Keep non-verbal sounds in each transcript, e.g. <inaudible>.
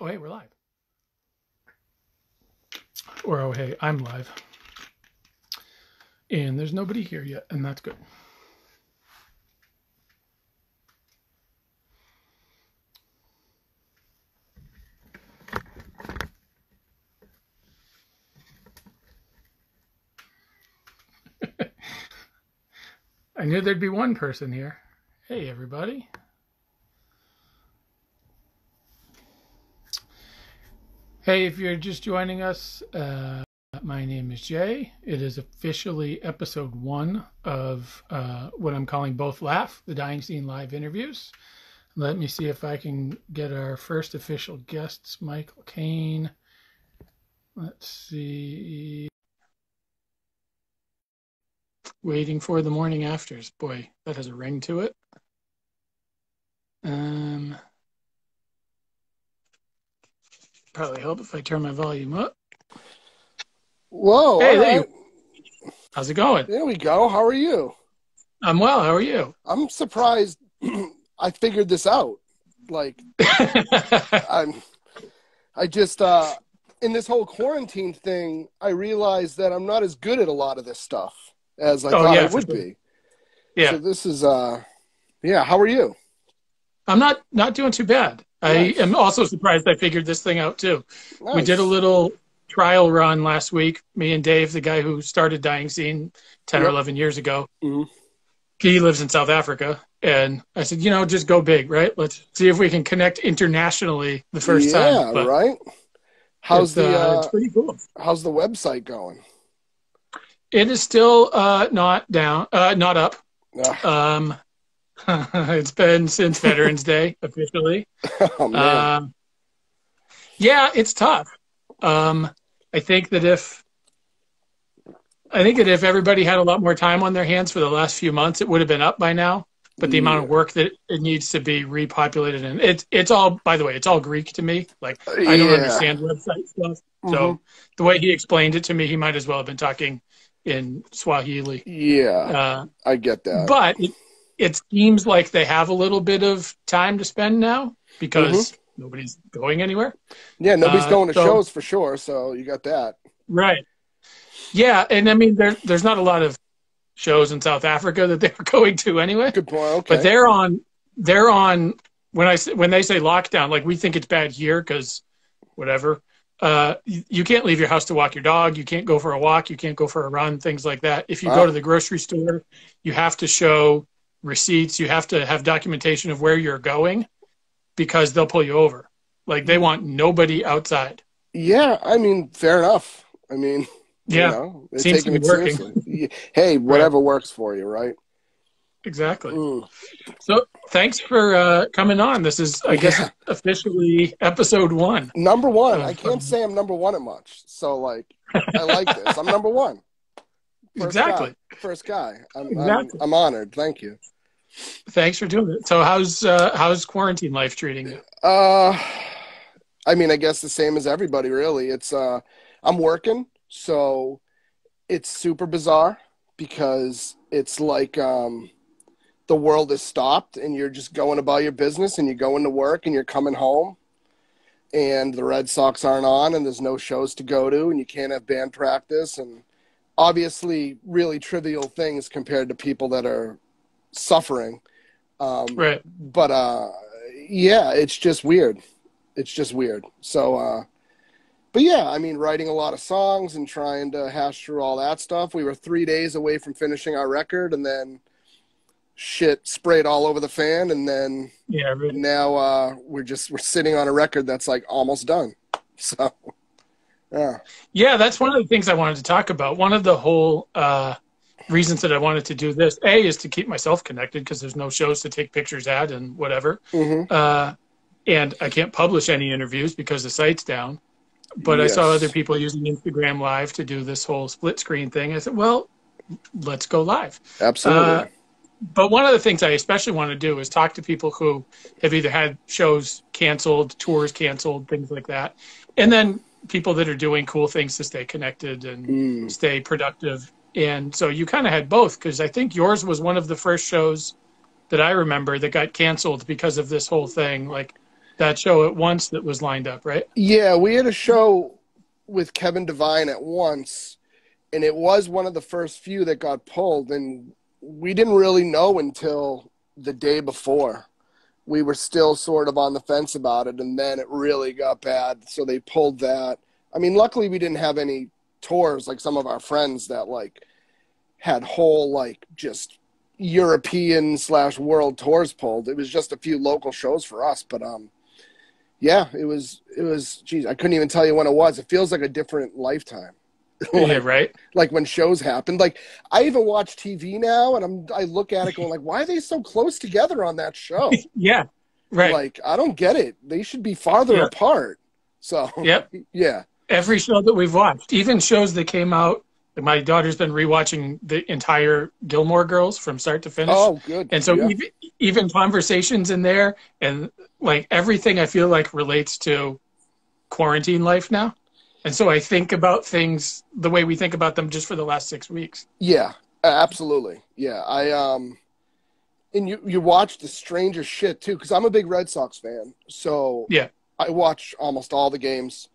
Oh, hey, we're live. Or, oh, hey, I'm live. And there's nobody here yet, and that's good. <laughs> I knew there'd be one person here. Hey, everybody. Hey, if you're just joining us, uh, my name is Jay. It is officially episode one of uh, what I'm calling Both Laugh, the Dying Scene live interviews. Let me see if I can get our first official guests, Michael Kane. Let's see. Waiting for the morning afters. Boy, that has a ring to it. Um, probably help if I turn my volume up. Whoa. Hey, there you- right. How's it going? There we go. How are you? I'm well. How are you? I'm surprised <clears throat> I figured this out. Like <laughs> I'm I just uh in this whole quarantine thing, I realized that I'm not as good at a lot of this stuff as I Oh, thought yeah, I would sure. be. yeah, So this is uh yeah, how are you? I'm not not doing too bad. I am also surprised I figured this thing out too. We did a little trial run last week. Me and Dave, the guy who started Dying Scene 10 or 11 years ago, Mhm. he lives in South Africa. And I said, you know, just go big, right? Let's see if we can connect internationally the first yeah, time. But right? How's the uh, uh, it's pretty cool. how's the website going? It is still uh, not down, uh, not up. Um, <laughs> it's been since Veterans Day officially. <laughs> oh. Um, yeah, it's tough. Um, I think that if I think that if everybody had a lot more time on their hands for the last few months, it would have been up by now. But the amount of work that it needs to be repopulated and it's it's all by the way, it's all Greek to me. Like I don't Yeah. understand website stuff. So Mhm. the way he explained it to me, he might as well have been talking in Swahili. yeah, Uh, I get that. but it, it seems like they have a little bit of time to spend now because nobody's going anywhere. yeah, nobody's uh, going to so- shows for sure, so you got that. Right. Yeah, and I mean there there's not a lot of shows in South Africa that they're <laughs> going to anyway. Good point. Okay. But they're on they're on when I when they say lockdown, like we think it's bad here because whatever. Uh, you, you can't leave your house to walk your dog. You can't go for a walk. You can't go for a run. Things like that. If you Wow. go to the grocery store, you have to show receipts. You have to have documentation of where you're going because they'll pull you over. Like they want nobody outside. Yeah, I mean, fair enough. I mean, Yeah, you know, Seems to be working. seriously. Hey, whatever works for you, right? exactly. Mm. So thanks for uh, coming on. This is, I guess, Yeah. officially episode one. Number one. I Um, can't say I'm number one at much, so like, I like this. I'm number one. First Exactly. Guy. First guy. I'm, Exactly. I'm, I'm honored. Thank you. Thanks for doing it. So how's uh, how's quarantine life treating you? Uh, I mean, I guess the same as everybody, really. It's uh, I'm working, so it's super bizarre because it's like um, the world is stopped, and you're just going about your business, and you're going to work, and you're coming home, and the Red Sox aren't on, and there's no shows to go to, and you can't have band practice, and obviously, really trivial things compared to people that are suffering. Um, Right. but uh yeah it's just weird it's just weird so uh but yeah i mean writing a lot of songs and trying to hash through all that stuff we were three days away from finishing our record and then shit sprayed all over the fan and then Yeah. Right. now uh we're just we're sitting on a record that's like almost done <laughs> so yeah Yeah, that's one of the things I wanted to talk about. One of the whole uh, reasons that I wanted to do this, a, is to keep myself connected because there's no shows to take pictures at and whatever. hmm Uh, and I can't publish any interviews because the site's down. But I saw other people using Instagram Live to do this whole split screen thing. I said, well, let's go live. absolutely Uh, but one of the things I especially want to do is talk to people who have either had shows canceled, tours canceled, things like that, and then people that are doing cool things to stay connected and Mm. stay productive. And so you kind of had both because I think yours was one of the first shows that I remember that got canceled because of this whole thing. Like that show at once that was lined up, right? Yeah, we had a show with Kevin Devine at once, and it was one of the first few that got pulled, and we didn't really know until the day before. We were still sort of on the fence about it, and then it really got bad, so they pulled that. I mean, luckily we didn't have any tours like some of our friends that like had whole like just European slash world tours pulled. It was just a few local shows for us, but um, yeah, it was it was. Geez, I couldn't even tell you when it was. It feels like a different lifetime. <laughs> like, yeah, right. Like when shows happened. Like I even watch TV now, and I'm I look at it going like, why are they so close together on that show? <laughs> yeah, right. Like I don't get it. They should be farther yep. apart. So yep. <laughs> yeah. Every show that we've watched, even shows that came out my daughter's been rewatching the entire Gilmore Girls from start to finish. Oh, good. And so yeah. even, even conversations in there and like everything I feel like relates to quarantine life now. And so I think about things the way we think about them just for the last six weeks. Yeah, absolutely. Yeah, I um, and you you watch the strangest shit too because I'm a big Red Sox fan. So yeah, I watch almost all the games,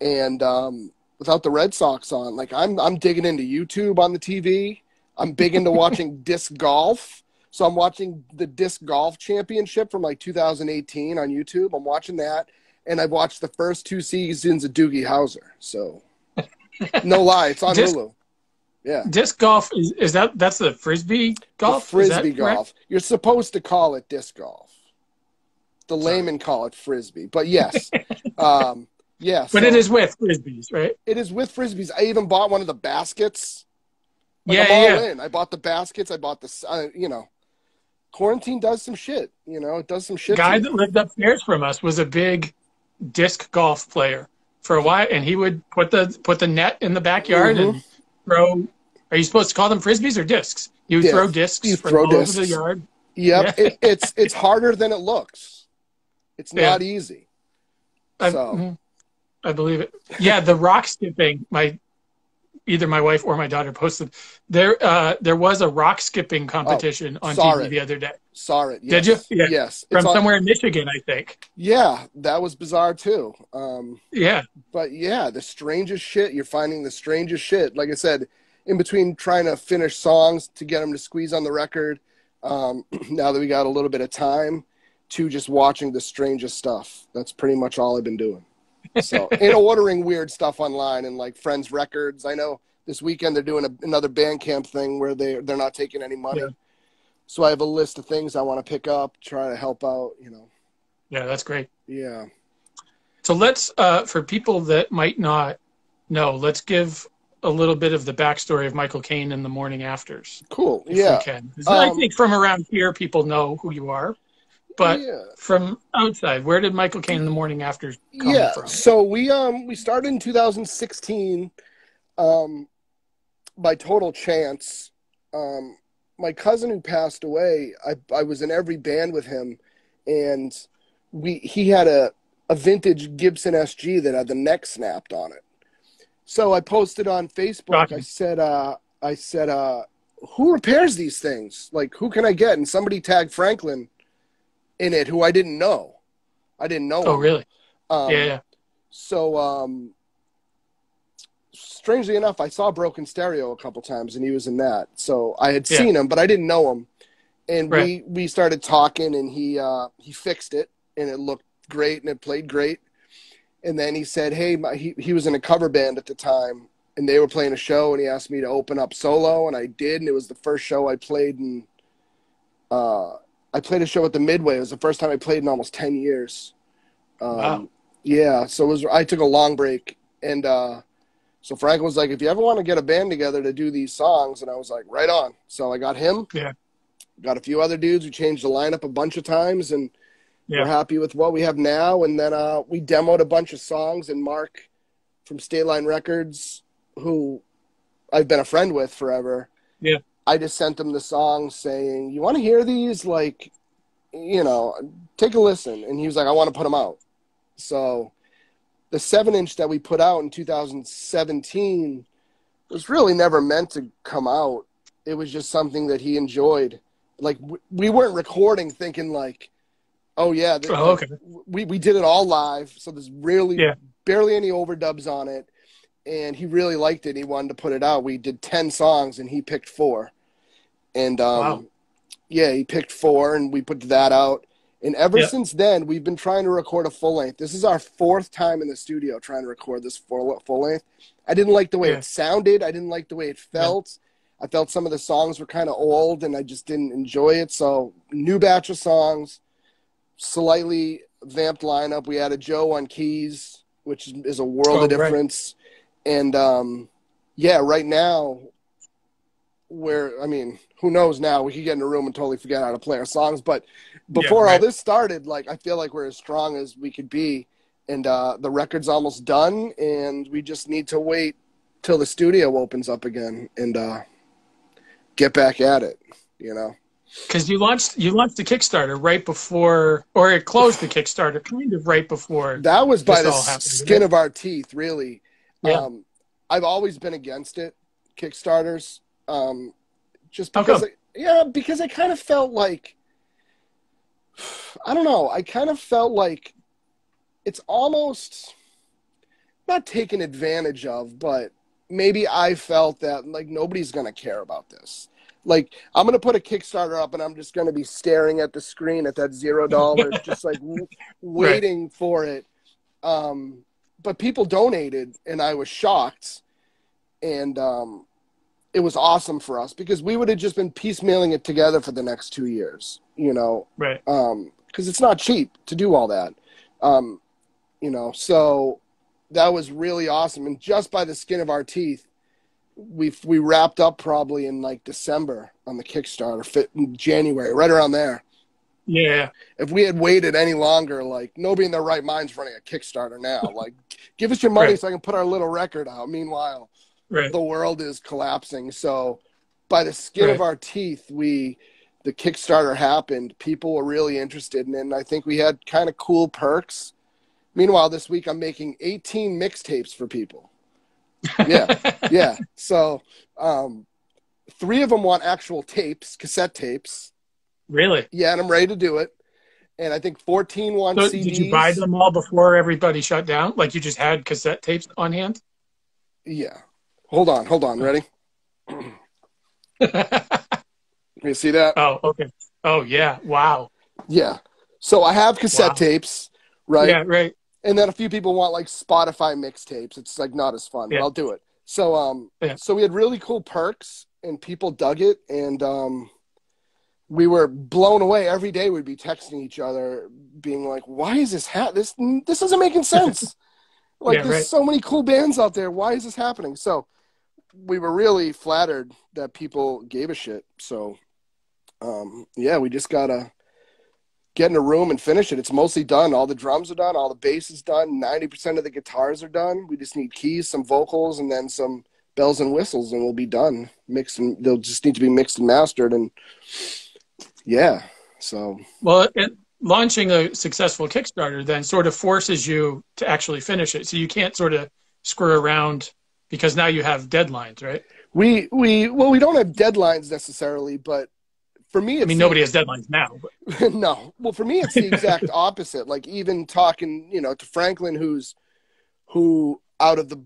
and um, without the Red Sox on. Like I'm I'm digging into YouTube on the TV. I'm big into <laughs> watching disc golf. So I'm watching the disc golf championship from like 2018 on YouTube. I'm watching that, and I've watched the first two seasons of Doogie Howser. So, no lie, it's on disc, Hulu. Yeah, disc golf is, is that that's the frisbee golf? The frisbee golf. Correct? You're supposed to call it disc golf. The laymen call it frisbee, but yes, <laughs> um, yeah, but so it is with frisbees, right? It is with frisbees. I even bought one of the baskets. Like yeah, I'm all yeah. in. I bought the baskets. I bought the, uh, you know, quarantine does some shit. You know, it does some shit. Guy that lived upstairs from us was a big disc golf player for a while, and he would put the put the net in the backyard mm-hmm. and throw. Are you supposed to call them frisbees or discs? You yeah. throw discs you from throw all discs. over the yard. Yep, yeah. it, it's it's harder than it looks. It's not easy. So. Mm-hmm. I believe it. Yeah, the rock skipping. My either my wife or my daughter posted there. Uh, there was a rock skipping competition oh, on TV it. the other day. Saw it. Yes. Did you? Yeah. Yes. From somewhere in Michigan, I think. Yeah, that was bizarre too. Um, yeah. But yeah, the strangest shit. You're finding the strangest shit. Like I said, in between trying to finish songs to get them to squeeze on the record. Um, <clears throat> now that we got a little bit of time, to just watching the strangest stuff. That's pretty much all I've been doing. So, and ordering weird stuff online and like friends' records. I know this weekend they're doing a, another Bandcamp thing where they they're not taking any money. Yeah. So I have a list of things I want to pick up, try to help out. You know. Yeah, that's great. Yeah. So let's, uh, for people that might not know, let's give a little bit of the backstory of Michael Kane and the morning afters. Cool. Yeah. Um, I think from around here, people know who you are. But yeah. from outside, where did Michael Kane in the morning after come yeah, from? So we um we started in 2016 um by total chance. Um my cousin who passed away, I I was in every band with him and we he had a a vintage Gibson SG that had the neck snapped on it. So I posted on Facebook. I said uh I said uh who repairs these things? Like who can I get? And somebody tagged Franklin in it who I didn't know. I didn't know. Oh, him. really? Um, yeah, yeah. So, um, strangely enough, I saw Broken Stereo a couple times, and he was in that. So I had seen him, but I didn't know him. And right. we we started talking, and he uh, he fixed it, and it looked great, and it played great. And then he said, "Hey, my, he he was in a cover band at the time, and they were playing a show, and he asked me to open up solo, and I did, and it was the first show I played in." Uh, I played a show at the Midway. It was the first time I played in almost ten years. Um, wow. Yeah, so it was. I took a long break, and uh, so Frank was like, "If you ever want to get a band together to do these songs," and I was like, "Right on." So I got him. Yeah. Got a few other dudes. We changed the lineup a bunch of times, and yeah. we're happy with what we have now. And then uh, we demoed a bunch of songs, and Mark from State Line Records, who I've been a friend with forever. Yeah. I just sent him the song saying, "You want to hear these? Like, you know, take a listen." And he was like, "I want to put them out." So, the seven inch that we put out in 2017 was really never meant to come out. It was just something that he enjoyed. Like we weren't recording thinking like, Oh yeah. The- Oh, okay. We we did it all live, so there's really Yeah. barely any overdubs on it. And he really liked it. He wanted to put it out. We did ten songs, and he picked four. And um, Wow. yeah, he picked four, and we put that out. And ever Yeah. since then, we've been trying to record a full length. This is our fourth time in the studio trying to record this full full length. I didn't like the way Yeah. it sounded. I didn't like the way it felt. I felt some of the songs were kind of old, and I just didn't enjoy it. So, new batch of songs, slightly vamped lineup. We added Joe on keys, which is- a world Oh, of right. difference. And um, yeah, right now, where I mean, who knows now? We could get in a room and totally forget how to play our songs. But before all this started, like I feel like we're as strong as we could be, and uh, the record's almost done, and we just need to wait till the studio opens up again and uh, get back at it. You know. Because you launched you launched the Kickstarter right before, or it closed the Kickstarter kind of right before. That was by the happened, skin of our teeth, really. Yeah. Um, I've always been against it, Kickstarters. Um, just because? I, yeah, because I kind of felt like, I don't know, I kind of felt like it's almost not taken advantage of, but maybe I felt that like nobody's gonna care about this. Like I'm gonna put a Kickstarter up and I'm just gonna be staring at the screen at that zero <laughs> dollar, just like w- waiting for it. Um, but people donated, and I was shocked, and um, it was awesome for us because we would have just been piecemealing it together for the next two years, you know, Right. because it's not cheap to do all that, um, you know. So that was really awesome, and just by the skin of our teeth, we we wrapped up probably in like December on the Kickstarter, fit in January, right around there. Yeah. If we had waited any longer, like nobody in their right mind's running a Kickstarter now. Like, give us your money Right. so I can put our little record out. Meanwhile, Right. the world is collapsing. So, by the skin of our teeth, we the Kickstarter happened. People were really interested in it, and I think we had kind of cool perks. Meanwhile, this week I'm making 18 mixtapes for people. Yeah, <laughs> yeah. So, um, three of them want actual tapes, cassette tapes. really. Yeah, and I'm ready to do it. And I think 14 want So CDs. did you buy them all before everybody shut down? Like you just had cassette tapes on hand? Yeah. Hold on, hold on. Ready? <laughs> You see that? oh, okay. Oh yeah. Wow. Yeah. So I have cassette Wow. tapes, right? Yeah. Right. And then a few people want like Spotify mixtapes. It's like not as fun, Yeah. but I'll do it. So um Yeah. so we had really cool perks and people dug it and um we were blown away every day we'd be texting each other being like why is this ha- this this isn't making sense <laughs> like Yeah, there's right. so many cool bands out there why is this happening so we were really flattered that people gave a shit. So um yeah we just gotta get in a room and finish it. It's mostly done. All the drums are done. All the bass is done. 90% of the guitars are done. We just need keys some vocals and then some bells and whistles and we'll be done. Mixed and they'll just need to be mixed and mastered and yeah so. Well, launching a successful Kickstarter then sort of forces you to actually finish it. So you can't sort of screw around because now you have deadlines, right? we we well we don't have deadlines necessarily but for me it's I mean, nobody has deadlines now. But, <laughs> no. Well, for me, it's the exact <laughs> opposite. Like even talking, you know, to Franklin, who's who out of the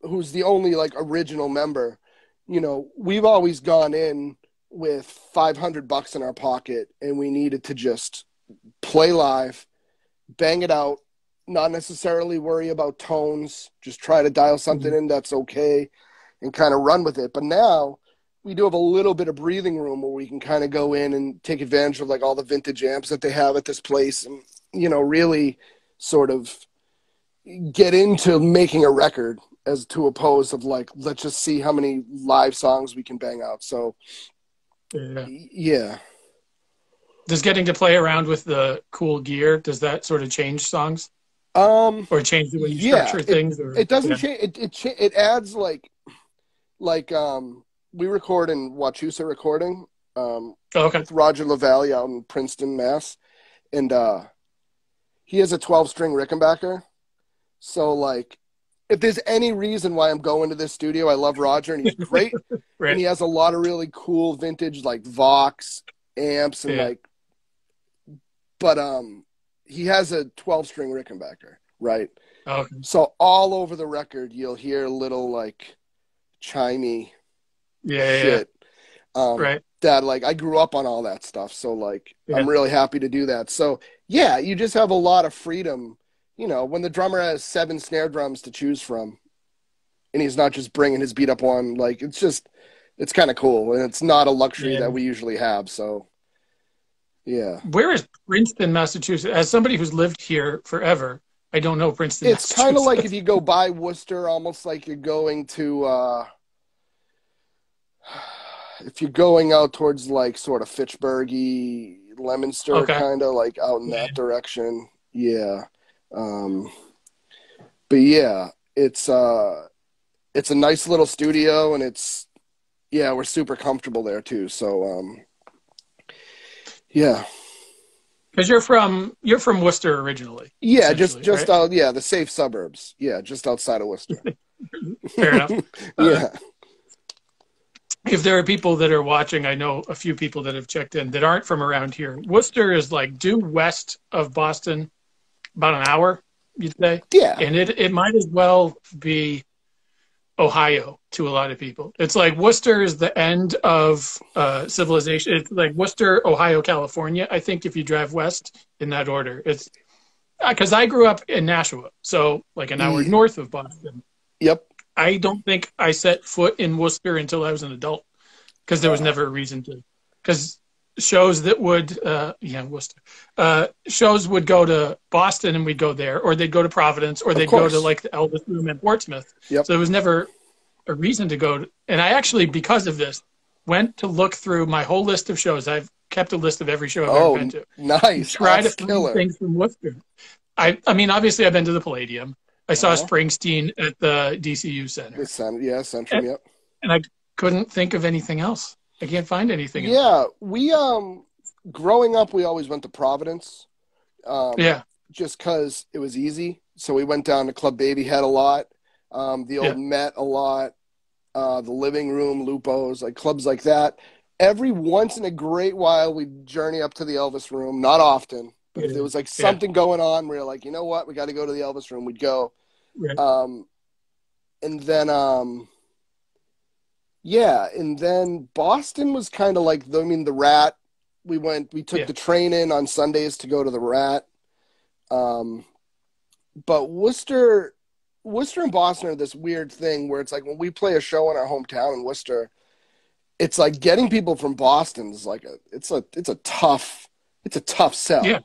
who's the only like original member. You know, we've always gone in with five hundred bucks in our pocket, and we needed to just play live, bang it out, not necessarily worry about tones, just try to dial mm-hmm. something in that's okay, and kind of run with it. But now we do have a little bit of breathing room where we can kind of go in and take advantage of like all the vintage amps that they have at this place and you know really sort of get into making a record as to oppose of like let's just see how many live songs we can bang out so yeah. yeah Does getting to play around with the cool gear does that sort of change songs um or change the way you Yeah, structure things? Or, it doesn't yeah. change it it, cha- it adds like like um we record in Wachusett recording um Oh, okay. with Roger LaValle out in Princeton, Mass. And uh he has a 12 string Rickenbacker. So like if there's any reason why I'm going to this studio, I love Roger and he's <laughs> great. Right. And he has a lot of really cool vintage like Vox amps and Yeah. like but um, he has a 12 string Rickenbacker, right? Okay. So all over the record, you'll hear little like chimey Yeah, yeah, shit. Um. Right. That like I grew up on all that stuff, so like Yeah. I'm really happy to do that. So yeah, you just have a lot of freedom. You know, when the drummer has seven snare drums to choose from, and he's not just bringing his beat up one, like it's just it's kind of cool, and it's not a luxury Yeah. that we usually have. So yeah, Where is Princeton, Massachusetts? As somebody who's lived here forever, I don't know Princeton. it's kind of like if you go by Worcester, almost like you're going to. uh if you're going out towards like sort of Fitchburgy, Leominster, Okay. kind of like out in Yeah. that direction. Yeah. Um, but yeah, it's uh, it's a nice little studio, and it's yeah, we're super comfortable there too. So um, yeah, because you're from you're from Worcester originally. yeah, just just right? out yeah, the safe suburbs. Yeah, just outside of Worcester. <laughs> Fair enough. <laughs> yeah. Uh, if there are people that are watching, I know a few people that have checked in that aren't from around here. Worcester is like due west of Boston, about an hour, you'd say, Yeah. and it it might as well be Ohio to a lot of people. It's like Worcester is the end of uh, civilization. It's like Worcester, Ohio, California. I think if you drive west in that order, it's because I grew up in Nashua, so like an hour Mm. north of Boston. Yep. I don't think I set foot in Worcester until I was an adult because there was never a reason to. Because shows that would, uh, yeah, Worcester, uh, shows would go to Boston and we'd go there, or they'd go to Providence, or they'd go to like the Elvis Room in Portsmouth. Yep. So there was never a reason to go. To, and I actually, because of this, went to look through my whole list of shows. I've kept a list of every show I've Oh, ever been to nice. try That's to find killer. things from Worcester. I, I mean, obviously, I've been to the Palladium. I saw Uh-huh. Springsteen at the DCU Center, The cen- yeah, Centrum. Yep. and I couldn't think of anything else. I can't find anything. Yeah, we um, growing up, we always went to Providence. Um, yeah, just because it was easy. So we went down to Club Baby Head a lot, um, the old Yeah. Met a lot, uh, the Living Room, Lupo's, like clubs like that. Every once in a great while, we'd journey up to the Elvis Room. Not often, but if there was like Yeah. something going on, we were like, you know what, we got to go to the Elvis Room. We'd go. Right. Um, and then, um, yeah, and then Boston was kind of like, the, I mean, the Rat. We went, we took Yeah. the train in on Sundays to go to the Rat. Um, but Worcester, Worcester and Boston are this weird thing where it's like when we play a show in our hometown in Worcester, it's like getting people from Boston is like a, it's a, it's a tough, it's a tough sell. Yeah.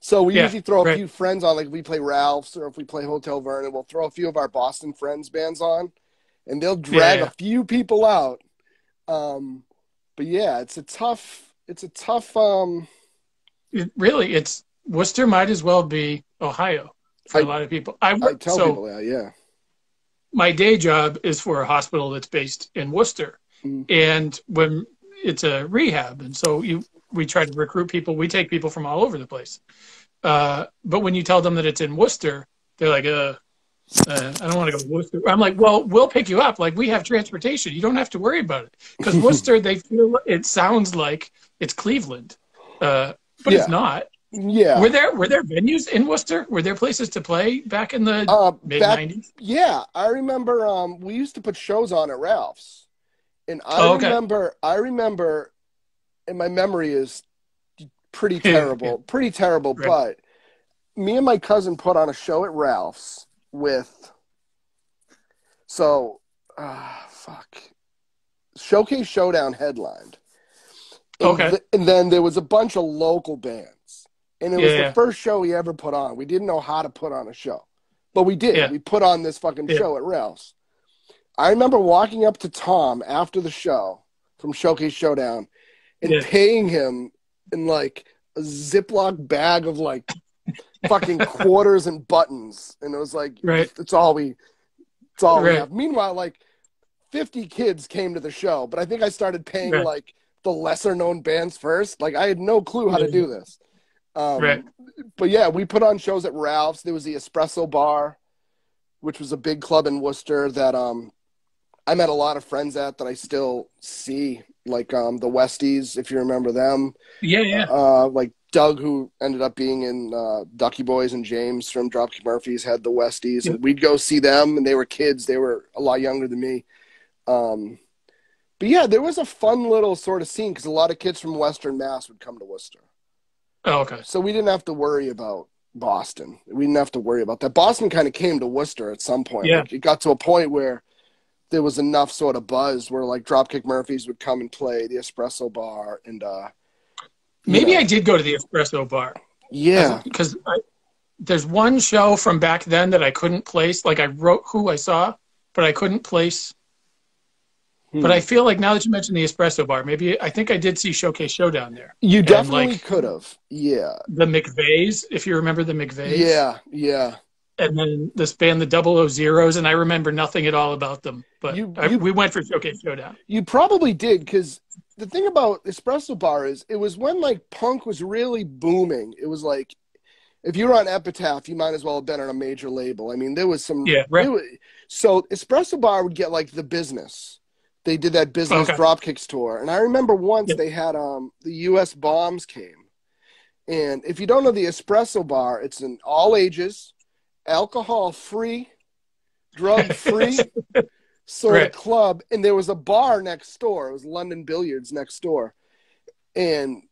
So we Yeah, usually throw a right. few friends on, like if we play Ralph's or if we play Hotel Vernon, we'll throw a few of our Boston friends bands on, and they'll drag Yeah. a few people out. Um, but yeah, it's a tough, it's a tough. Um, It, really, it's Worcester might as well be Ohio for a I- lot of people. I I tell so people that, yeah. my day job is for a hospital that's based in Worcester, Mhm. and when it's a rehab, and so you we try to recruit people. We take people from all over the place, uh, but when you tell them that it's in Worcester, they're like, uh, uh, I don't want to go to Worcester. I'm like, well, we'll pick you up. Like we have transportation. You don't have to worry about it because Worcester, they feel it sounds like it's Cleveland, uh, but it's not. Yeah. Were there were there venues in Worcester? Were there places to play back in the Uh, mid '90s? yeah, I remember. Um, we used to put shows on at Ralph's, and I Oh, okay. remember. I remember, and my memory is pretty terrible, yeah. pretty terrible. Right. But me and my cousin put on a show at Ralph's with. So, ah, fuck. Showcase Showdown headlined. And Okay. th- and then there was a bunch of local bands. And it was Yeah. the first show we ever put on. We didn't know how to put on a show. But we did. Yeah. We put on this fucking Yeah. show at Ralph's. I remember walking up to Tom after the show from Showcase Showdown and Yeah. paying him in like a Ziploc bag of like fucking quarters and buttons. And it was like, Right. it's all we, it's all we have. Meanwhile, like 50 kids came to the show, but I think I started paying Right. like the lesser known bands first. Like I had no clue how to do this. Um, Right. But yeah, we put on shows at Ralph's. There was the Espresso Bar, which was a big club in Worcester that um, I met a lot of friends at that I still see like um, the Westies, if you remember them. Yeah, yeah. Uh, like Doug, who ended up being in uh, Ducky Boys, and James from Dropkick Murphys had the Westies, Yep. and we'd go see them, and they were kids. They were a lot younger than me. Um, but yeah, there was a fun little sort of scene because a lot of kids from Western Mass would come to Worcester, Oh, okay. so we didn't have to worry about Boston. We didn't have to worry about that. Boston kind of came to Worcester at some point. Yeah. Like, it got to a point where there was enough sort of buzz where like Dropkick Murphys would come and play the Espresso Bar, and uh, Maybe know, I did go to the espresso bar. yeah. Because there's one show from back then that I couldn't place. Like I wrote who I saw, but I couldn't place. Hmm. But I feel like now that you mentioned the espresso bar, maybe I think I did see Showcase Showdown there. You definitely like- could have. Yeah. The McVeys, if you remember the McVeys. Yeah. Yeah. And then this band, the Double O Zeros, and I remember nothing at all about them. But You- I, you- we went for Showcase Showdown. You probably did because the thing about Espresso Bar is it was when like punk was really booming. It was like if you were on Epitaph, you might as well have been on a major label. I mean, there was some. Yeah, right. was- so Espresso Bar would get like the business. They did that business Okay. Dropkicks tour, and I remember once Yep. they had um the U.S. Bombs came, and if you don't know the Espresso Bar, it's an all ages, alcohol free, drug free <laughs> sort Right. of club, and there was a bar next door. It was London Billiards next door, and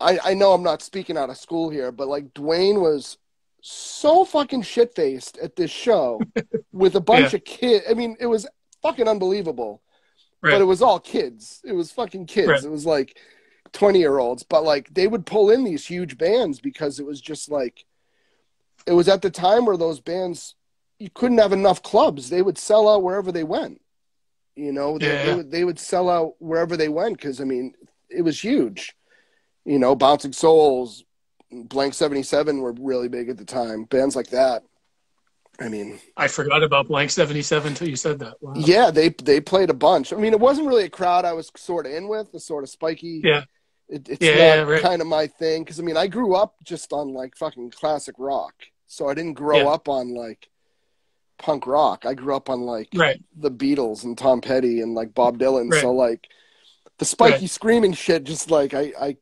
I I know I'm not speaking out of school here, but like Duane was so fucking shit faced at this show <laughs> with a bunch of kids. I mean, it was fucking unbelievable, Right. but it was all kids. It was fucking kids. Right. It was like 20 year olds, but like they would pull in these huge bands because it was just like it was at the time where those bands you couldn't have enough clubs. They would sell out wherever they went. You know, they, Yeah. they would they would sell out wherever they went because I mean it was huge. You know, Bouncing Souls, Blank Seventy Seven were really big at the time. Bands like that. I mean, I forgot about Blank 77 until you said that. Wow. yeah, they they played a bunch. I mean, it wasn't really a crowd I was sort of in with, the sort of spiky. Yeah. It, it's Yeah, not right. kind of my thing because I mean, I grew up just on like fucking classic rock, so I didn't grow Yeah. up on like punk rock. I grew up on like Right. the Beatles and Tom Petty and like Bob Dylan. Right. So like the spiky screaming shit, just like I, I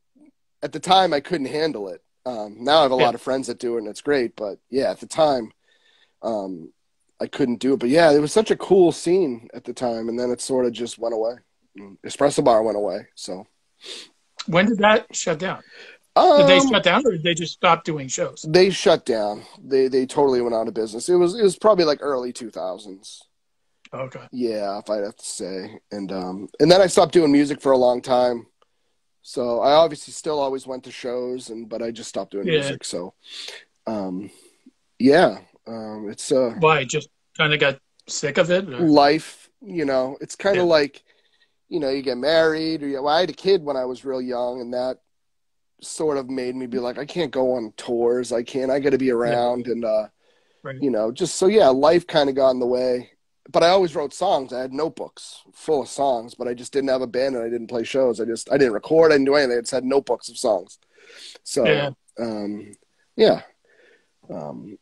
at the time I couldn't handle it. Um, now I have a Yeah. lot of friends that do it and it's great, but yeah, at the time, um, I couldn't do it. But yeah, it was such a cool scene at the time, and then it sort of just went away. Mm, Espresso bar went away. So When did that shut down? um, Did they shut down or did they just stop doing shows? they shut down. They they totally went out of business. It was it was probably like early two thousands. Okay. Yeah, if I'd have to say. And um and then I stopped doing music for a long time. So I obviously still always went to shows and but I just stopped doing Yeah. music. So um yeah. Um it's uh Why? Just kind of got sick of it? or- life, you know. It's kind of Yeah. like you know, you get married or you, well, I had a kid when I was real young and that sort of made me be like I can't go on tours. I can't. I got to be around and uh Right. you know, just so yeah, life kind of got in the way. But I always wrote songs. I had notebooks full of songs, but I just didn't have a band and I didn't play shows. I just I didn't record. I didn't do anything. I just had notebooks of songs. So Yeah. um, yeah. Um,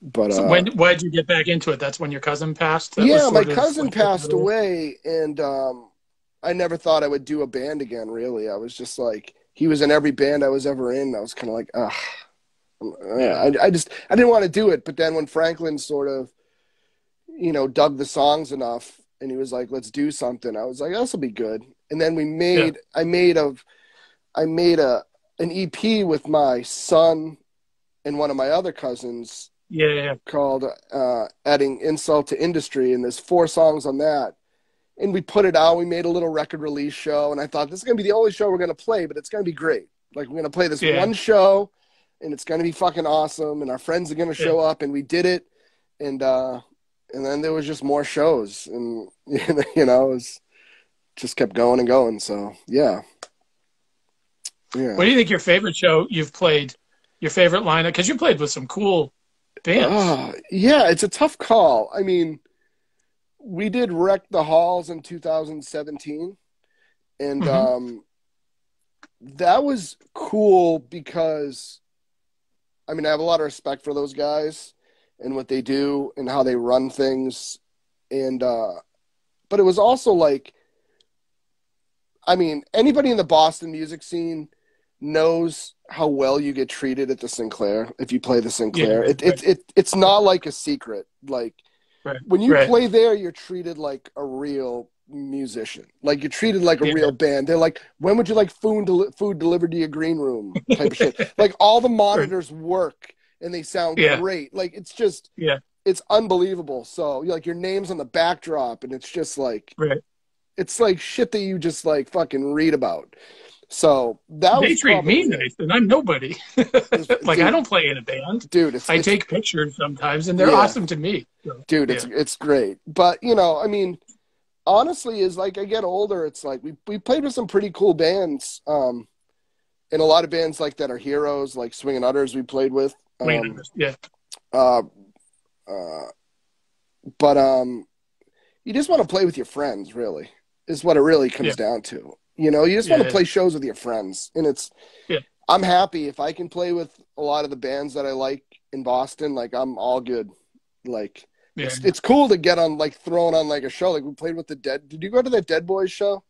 but So uh, when why did you get back into it? That's when your cousin passed. That yeah, my cousin passed away, and um, I never thought I would do a band again. Really, I was just like he was in every band I was ever in. I was kind of like, ah, I, I just I didn't want to do it. But then when Franklin sort of, you know, dug the songs enough, and he was like, let's do something. I was like, this will be good. And then we made I made a I made a an EP with my son and one of my other cousins Yeah, yeah, yeah. called uh, "Adding Insult to Industry," and there's four songs on that. And we put it out. We made a little record release show, and I thought this is gonna be the only show we're gonna play, but it's gonna be great. Like we're gonna play this Yeah. one show, and it's gonna be fucking awesome, and our friends are gonna show up, and we did it, and uh, and then there was just more shows, and <laughs> you know, it was just kept going and going. So yeah, yeah. What do you think your favorite show you've played? Your favorite lineup? Because you played with some cool bands. Ah, yeah, it's a tough call. I mean, we did wreck the halls in 2017, and Mhm. um, that was cool because, I mean, I have a lot of respect for those guys and what they do and how they run things, and uh, but it was also like I mean, anybody in the Boston music scene knows how well you get treated at the Sinclair if you play the Sinclair. Yeah, it, it, it, it's not like a secret. Like Right. when you Right. play there, you're treated like a real musician. Like you're treated like a Yeah. real band. They're like, when would you like food deli- food delivered to your green room? Type of shit. <laughs> Like all the monitors work and they sound Yeah. great. Like it's just Yeah. it's unbelievable. So like your name's on the backdrop and it's just like Right. it's like shit that you just like fucking read about. So that They was treat me nice, and I'm nobody. <laughs> like Dude. I don't play in a band. dude. It's, I it's- take pictures sometimes, and they're Yeah. awesome to me. So, dude it's it's great but you know i mean honestly is like i get older it's like we, we played with some pretty cool bands um and a lot of bands like that are heroes like swinging utters we played with um, yeah, uh, uh, but um you just want to play with your friends really is what it really comes Yeah. down to you know you just want Yeah. to play shows with your friends and it's Yeah. i'm happy if i can play with a lot of the bands that i like in boston like i'm all good like yeah. it's, it's cool to get on like thrown on like a show. Like we played with the Dead. Did you go to that Dead Boys show?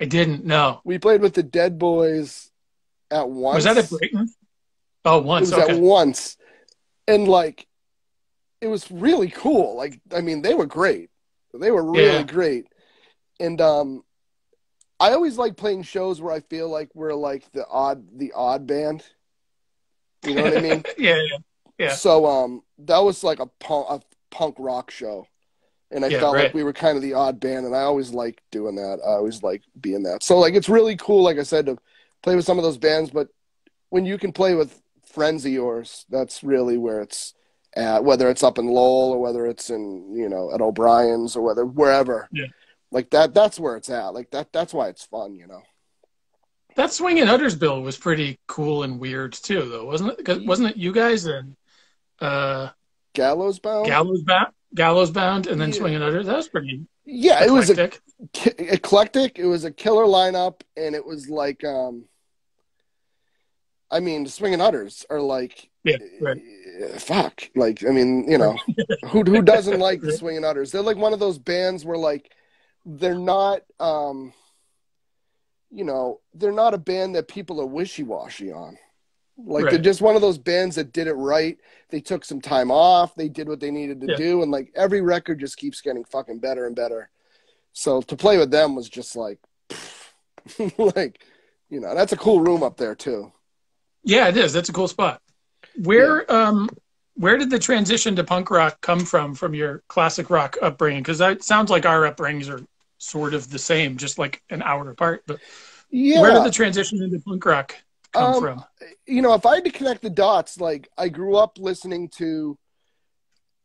I didn't know. We played with the Dead Boys at once. Was that at Brighton? Oh, once. It was okay. at once, and like it was really cool. Like I mean, they were great. They were really Yeah. great, and um, I always like playing shows where I feel like we're like the odd the odd band. You know what I mean? <laughs> yeah, yeah. Yeah. So um, that was like a punk, a punk rock show, and I Yeah, felt like we were kind of the odd band, and I always like doing that. I always like being that. So like it's really cool, like I said, to play with some of those bands. But when you can play with friends of yours, that's really where it's at. Whether it's up in Lowell or whether it's in you know at O'Brien's or whether wherever. Yeah. Like that. That's where it's at. Like that. That's why it's fun. You know. That Swinging Utters bill was pretty cool and weird too, though, wasn't it? wasn't it you guys and uh, Gallows bound. Gallows Bound, Gallows Bound, and then Yeah. swinging Utters? That was pretty yeah, it was a eclectic. eclectic. It was a killer lineup, and it was like, um, I mean, the swinging utters are like, Yeah, right. eh, fuck. Like, I mean, you know, who who doesn't like the <laughs> swinging utters? They're like one of those bands where like they're not, um, you know, they're not a band that people are wishy washy on. Like they're just one of those bands that did it right. They took some time off. They did what they needed to Yeah. do, and like every record just keeps getting fucking better and better. So to play with them was just like, <laughs> like, you know, that's a cool room up there too. Yeah, it is. That's a cool spot. Where um where did the transition to punk rock come from from your classic rock upbringing? Because that sounds like our upbringings are sort of the same, just like an hour apart. But Yeah, where did the transition into punk rock come Um, from? you know, if I had to connect the dots, like I grew up listening to,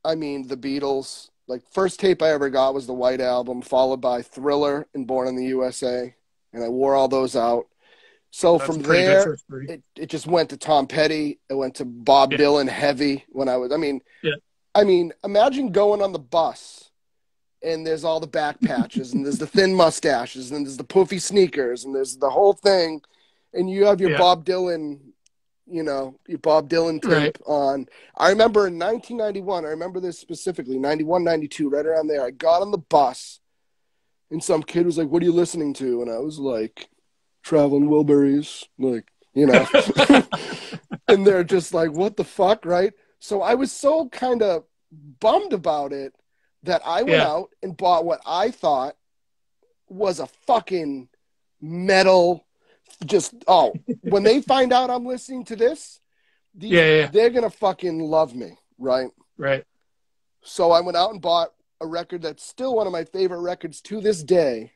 I mean, the Beatles. Like first tape I ever got was the White Album, followed by Thriller and Born in the USA, and I wore all those out. So That's from a pretty good there, it, it just went to Tom Petty. It went to Bob Yeah. Dylan heavy when I was. I mean, Yeah. I mean, imagine going on the bus, and there's all the back patches, and there's the thin mustaches, and there's the poofy sneakers, and there's the whole thing, and you have your Yeah. Bob Dylan, you know, your Bob Dylan tape Right. on. I remember in 1991. I remember this specifically, 91, 92, right around there. I got on the bus, and some kid was like, "What are you listening to?" And I was like traveling Wilburys, like, you know. <laughs> and they're just like, what the fuck, right? So I was so kind of bummed about it that I went Yeah. out and bought what I thought was a fucking metal just oh <laughs> when they find out i'm listening to this these, Yeah, yeah. they're gonna fucking love me right Right. so I went out and bought a record that's still one of my favorite records to this day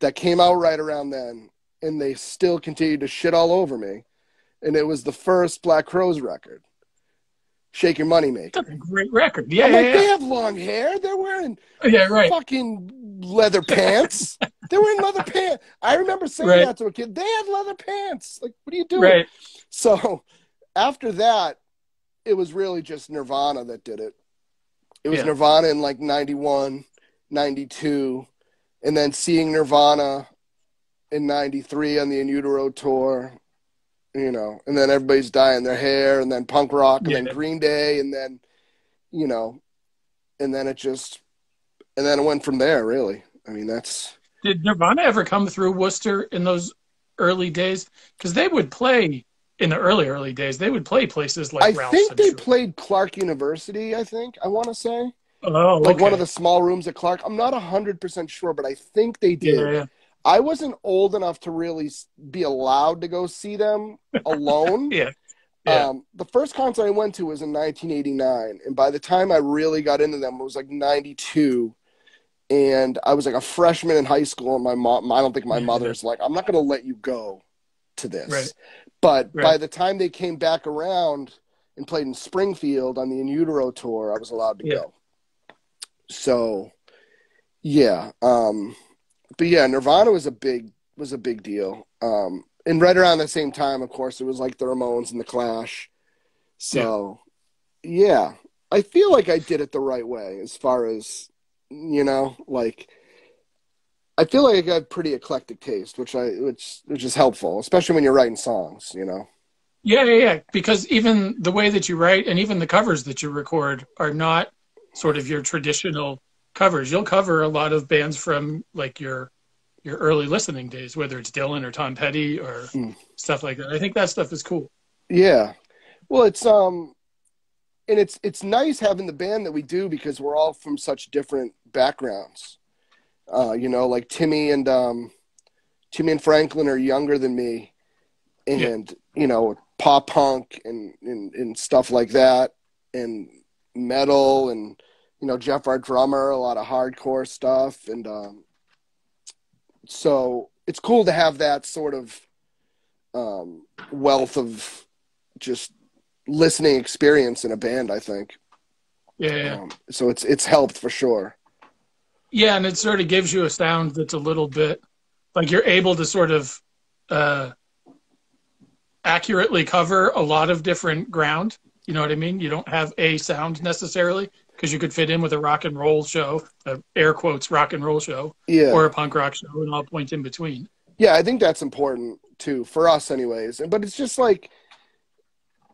that came out right around then. And they still continue to shit all over me. And it was the first Black Crowes record, Shake Your Money Maker. That's a great record. Yeah, I'm like, yeah, they have long hair. They're wearing oh, Yeah, right. fucking leather pants. <laughs> They're wearing leather pants. I remember saying Right. that to a kid. They had leather pants. Like, what are you doing? Right. So after that, it was really just Nirvana that did it. It was Yeah. Nirvana in like 91, 92, and then seeing Nirvana in 93 on the In Utero tour, you know, and then everybody's dyeing their hair, and then punk rock, and then Green Day, and then, you know, and then it just, and then it went from there, really. I mean, that's, did Nirvana ever come through Worcester in those early days? Because they would play in the early early days. They would play places like I Ralph's, think they played Clark University. I think I want to say oh, like one of the small rooms at Clark. I'm not hundred percent sure, but I think they did. yeah, yeah. I wasn't old enough to really be allowed to go see them <laughs> alone. Yeah. Yeah. Um, the first concert I went to was in 1989, and by the time I really got into them, it was like 92. And I was like a freshman in high school, and my mom, I don't think my <laughs> mother's like, I'm not going to let you go to this. Right. But by the time they came back around and played in Springfield on the In Utero tour, I was allowed to Yeah. go. So, yeah. Um, but yeah, Nirvana was a big was a big deal. Um, and right around the same time, of course, it was like the Ramones and the Clash. So, yeah, I feel like I did it the right way as far as you know, like I feel like I got pretty eclectic taste, which I which which is helpful, especially when you're writing songs. You know. Yeah, yeah, yeah. Because even the way that you write and even the covers that you record are not sort of your traditional covers. You'll cover a lot of bands from like your your early listening days, whether it's Dylan or Tom Petty or Mm. stuff like that. I think that stuff is cool. Yeah. Well, it's um and it's it's nice having the band that we do because we're all from such different backgrounds. Uh, you know, like Timmy and um Timmy and Franklin are younger than me and you know, pop punk and, and and stuff like that and metal and you know, Jeff our drummer, a lot of hardcore stuff and um so it's cool to have that sort of um wealth of just listening experience in a band. I think. Yeah, yeah. Um, so it's it's helped for sure. Yeah, and it sort of gives you a sound that's a little bit like you're able to sort of uh, accurately cover a lot of different ground. You know what I mean? You don't have a sound necessarily because you could fit in with a rock and roll show, a air quotes rock and roll show, Yeah, or a punk rock show, and all point in between. yeah. I think that's important too for us, anyways. But it's just like.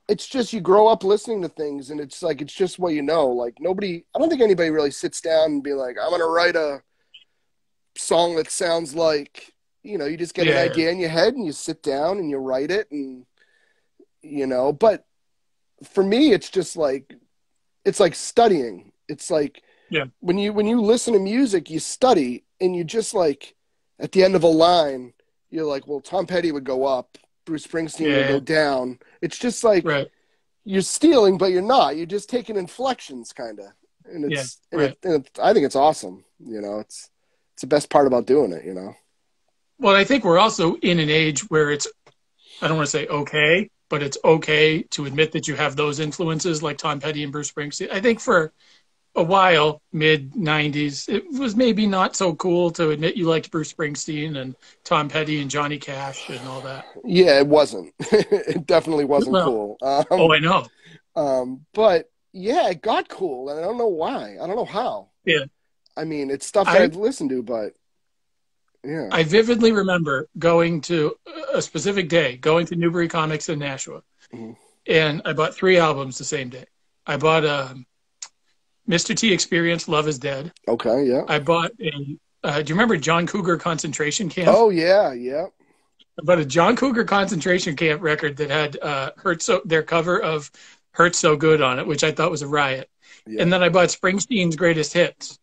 It's just you grow up listening to things, and it's like it's just what you know. Like nobody, I don't think anybody really sits down and be like, "I'm gonna write a song that sounds like," you know. You just get Yeah. an idea in your head, and you sit down and you write it, and you know. But for me, it's just like it's like studying. It's like Yeah. when you when you listen to music, you study, and you just like at the end of a line, you're like, well, Tom Petty would go up, Bruce Springsteen would go down. It's just like Right. you're stealing, but you're not. You're just taking inflections, kind of, and it's Yeah, and, it, and it, I think it's awesome. You know, it's it's the best part about doing it. You know. Well, I think we're also in an age where it's, I don't want to say okay, but it's okay to admit that you have those influences like Tom Petty and Bruce Springsteen. I think for a while, mid 90s, it was maybe not so cool to admit you liked Bruce Springsteen and Tom Petty and Johnny Cash and all that. Yeah, it wasn't. <laughs> it definitely wasn't Well, cool. Um, Oh, I know. Um, but yeah, it got cool, and I don't know why. I don't know how. Yeah. I mean, it's stuff I- I've listened to, but yeah. I vividly remember going to a specific day, going to Newbury Comics in Nashua, Mhm. and I bought three albums the same day. I bought a Mr. T Experience, Love Is Dead. okay, yeah. I bought a. Uh, do you remember John Cougar concentration camp? Oh yeah, yeah. I bought a John Cougar concentration camp record that had uh, "Hurt So" their cover of "Hurt So Good" on it, which I thought was a riot. Yeah. And then I bought Springsteen's Greatest Hits,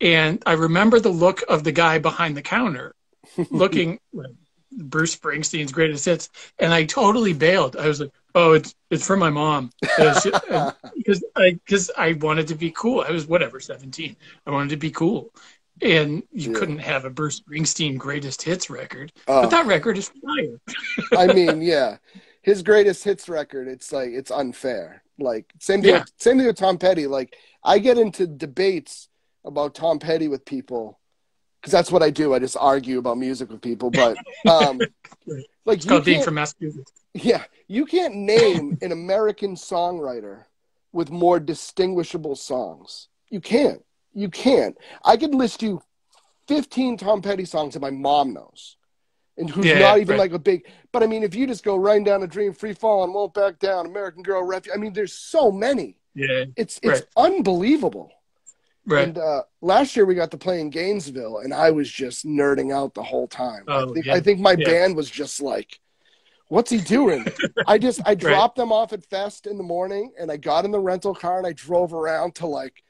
and I remember the look of the guy behind the counter, <laughs> looking like Bruce Springsteen's Greatest Hits, and I totally bailed. I was like, "Oh, it's it's for my mom," because I because <laughs> I wanted to be cool. I was whatever seventeen. I wanted to be cool, and you Yeah. couldn't have a Bruce Springsteen Greatest Hits record, Oh, but that record is fire. I <laughs> mean, yeah. His greatest hits record, it's like it's unfair. Like same thing Yeah. with, same thing with Tom Petty. Like I get into debates about Tom Petty with people because that's what I do. I just argue about music with people. But um <laughs> like It's called being from Massachusetts. Yeah, you can't name an American songwriter with more distinguishable songs. You can't. You can't. I could list you 15 Tom Petty songs that my mom knows. And who's Yeah, not even right. like a big but I mean if you just go riding down a dream, free falling, won't back down, American Girl, refuge I mean there's so many. Yeah, It's it's Right. unbelievable. Right. And uh, last year we got to play in Gainesville, and I was just nerding out the whole time. Oh, I think yeah. I think my Yeah. band was just like, "What's he doing?" <laughs> I just I dropped them off at Fest in the morning, and I got in the rental car and I drove around to like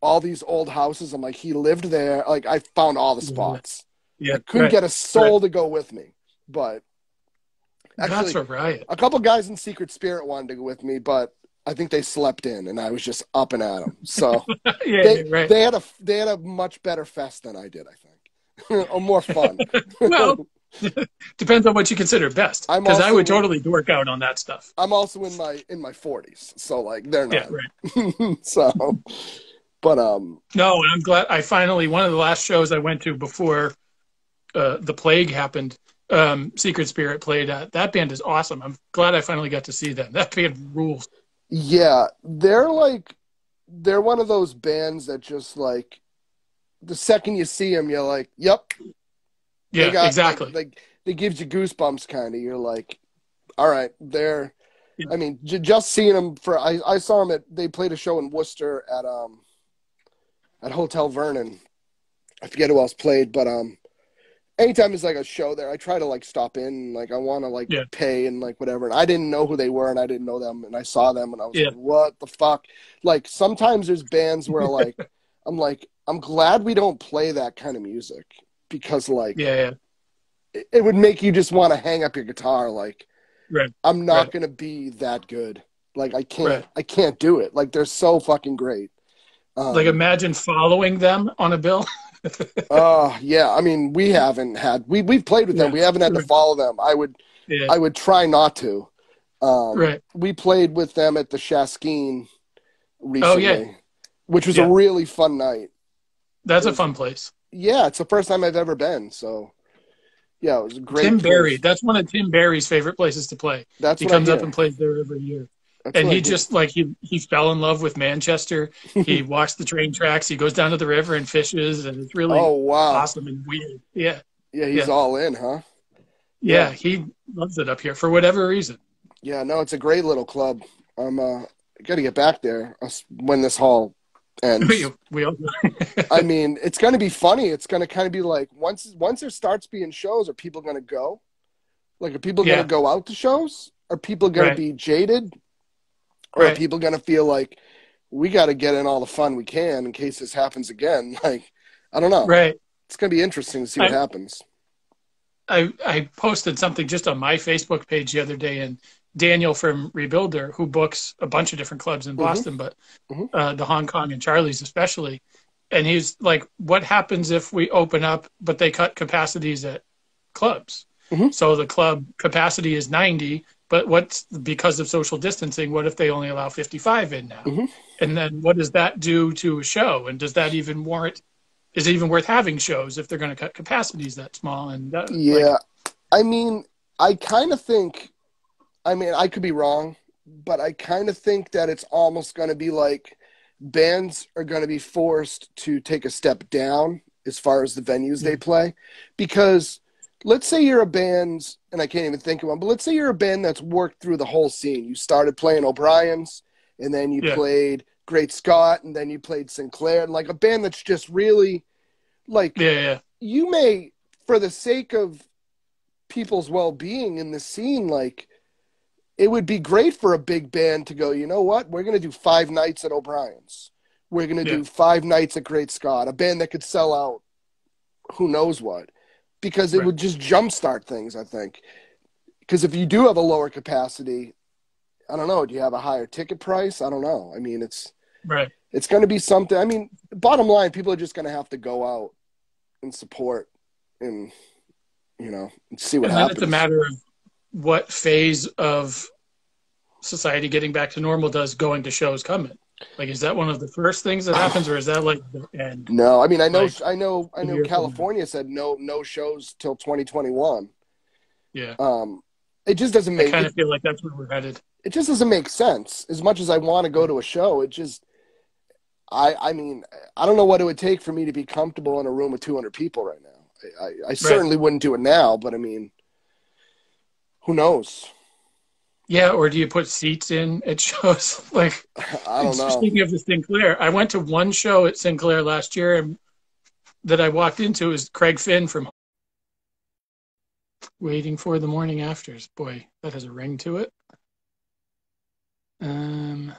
all these old houses. I'm like, he lived there. Like I found all the spots. yeah. I couldn't right. get a soul to go with me, but That's actually, a riot. a couple guys in Secret Spirit wanted to go with me, but I think they slept in, and I was just up and at them. So. <laughs> yeah, they, right. they had a they had a much better fest than I did, I think, <laughs> or more fun. <laughs> well, depends on what you consider best. I'm Because I would totally dork out on that stuff. I'm also in my in my 40s, so like they're not. Yeah, right. so, but um, No, and I'm glad I finally one of the last shows I went to before uh, the plague happened. Um, Secret Spirit played at. That band is awesome. I'm glad I finally got to see them. That band rules. Yeah, they're like they're one of those bands that just like the second you see them, you're like, "Yep, Yeah, got, exactly. Like, like they gives you goosebumps, kind of. You're like, all right, they're. Yeah. I mean, j- just seeing them for I, I saw them at they played a show in Worcester at um at Hotel Vernon. I forget who else played, but um anytime there's like a show there, I try to like stop in, like I want to like Yeah. pay and like whatever. And I didn't know who they were, and I didn't know them, and I saw them, and I was Yeah. like, what the fuck? Like sometimes there's bands where <laughs> like I'm like I'm glad we don't play that kind of music because like yeah, yeah. it, it would make you just want to hang up your guitar. Like Right. I'm not Right. gonna be that good. Like I can't Right. I can't do it. Like they're so fucking great. Um, Like imagine following them on a bill. <laughs> <laughs> Uh, yeah. I mean, we haven't had we we've played with them. Yeah, we haven't had to follow them. I would yeah, I would try not to. Um, right. We played with them at the Shaskeen recently, Oh, yeah. which was a really fun night. That's it a fun place. Yeah, it's the first time I've ever been. So, yeah, it was a great. Tim place. Barry. That's one of Tim Barry's favorite places to play. That's He comes up and plays there every year. That's and he just like he he fell in love with Manchester. He <laughs> walks the train tracks. He goes down to the river and fishes, and it's really Oh wow! awesome and weird. Yeah, Yeah, he's Yeah. all in, huh? yeah, Yeah. he loves it up here for whatever reason. Yeah, no, it's a great little club. I'm uh, got to get back there when this hall ends. <laughs> we, we all, <laughs> I mean, it's going to be funny. It's going to kind of be like once once there starts being shows, are people going to go? Like, are people Yeah. going to go out to shows? Are people going Right. to be jaded? Or are people going to feel like we got to get in all the fun we can in case this happens again? <laughs> Like, I don't know. right. It's going to be interesting to see what I- happens. I I posted something just on my Facebook page the other day, and Daniel from Rebuilder, who books a bunch of different clubs in Mhm. Boston, but Mhm. uh, the Hong Kong and Charlie's especially, and he's like, "What happens if we open up, but they cut capacities at clubs? Mhm. So the club capacity is ninety, but what's because of social distancing? What if they only allow fifty-five in now? Mhm. And then what does that do to a show? And does that even warrant? Is it even worth having shows if they're going to cut capacities that small? And uh, like, Yeah. I mean, I kind of think, I mean, I could be wrong, but I kind of think that it's almost going to be like bands are going to be forced to take a step down as far as the venues they play. Because let's say you're a band, and I can't even think of one, but let's say you're a band that's worked through the whole scene. You started playing O'Brien's, and then you Yeah. played Great Scott, and then you played Sinclair, and like a band that's just really like yeah, yeah. you may for the sake of people's well-being in the scene like it would be great for a big band to go you know what we're going to do five nights at o'brien's we're going to Yeah. do five nights at great scott a band that could sell out who knows what because it Right. would just jumpstart things i think because if you do have a lower capacity i don't know do you have a higher ticket price i don't know i mean it's Right. it's going to be something. I mean, bottom line, people are just going to have to go out and support and you know and see what and happens. it's a matter of what phase of society getting back to normal does going to shows come in. Like, is that one of the first things that happens, or is that like the end? no, I mean, I know, Like, I know, I know. California said no, no shows till 2021. Yeah, Um, it just doesn't make. I kind of feel like that's where we're headed. it just doesn't make sense. As much as I want to go to a show, it just. I, I mean, I don't know what it would take for me to be comfortable in a room with 200 people right now. I, I, I certainly wouldn't do it now, but I mean, who knows? Yeah, or do you put seats in at <laughs> shows? like, I don't know. Speaking of the Sinclair, I went to one show at Sinclair last year and that I walked into was Craig Finn from Waiting for the Morning Afters. Boy, that has a ring to it. Um,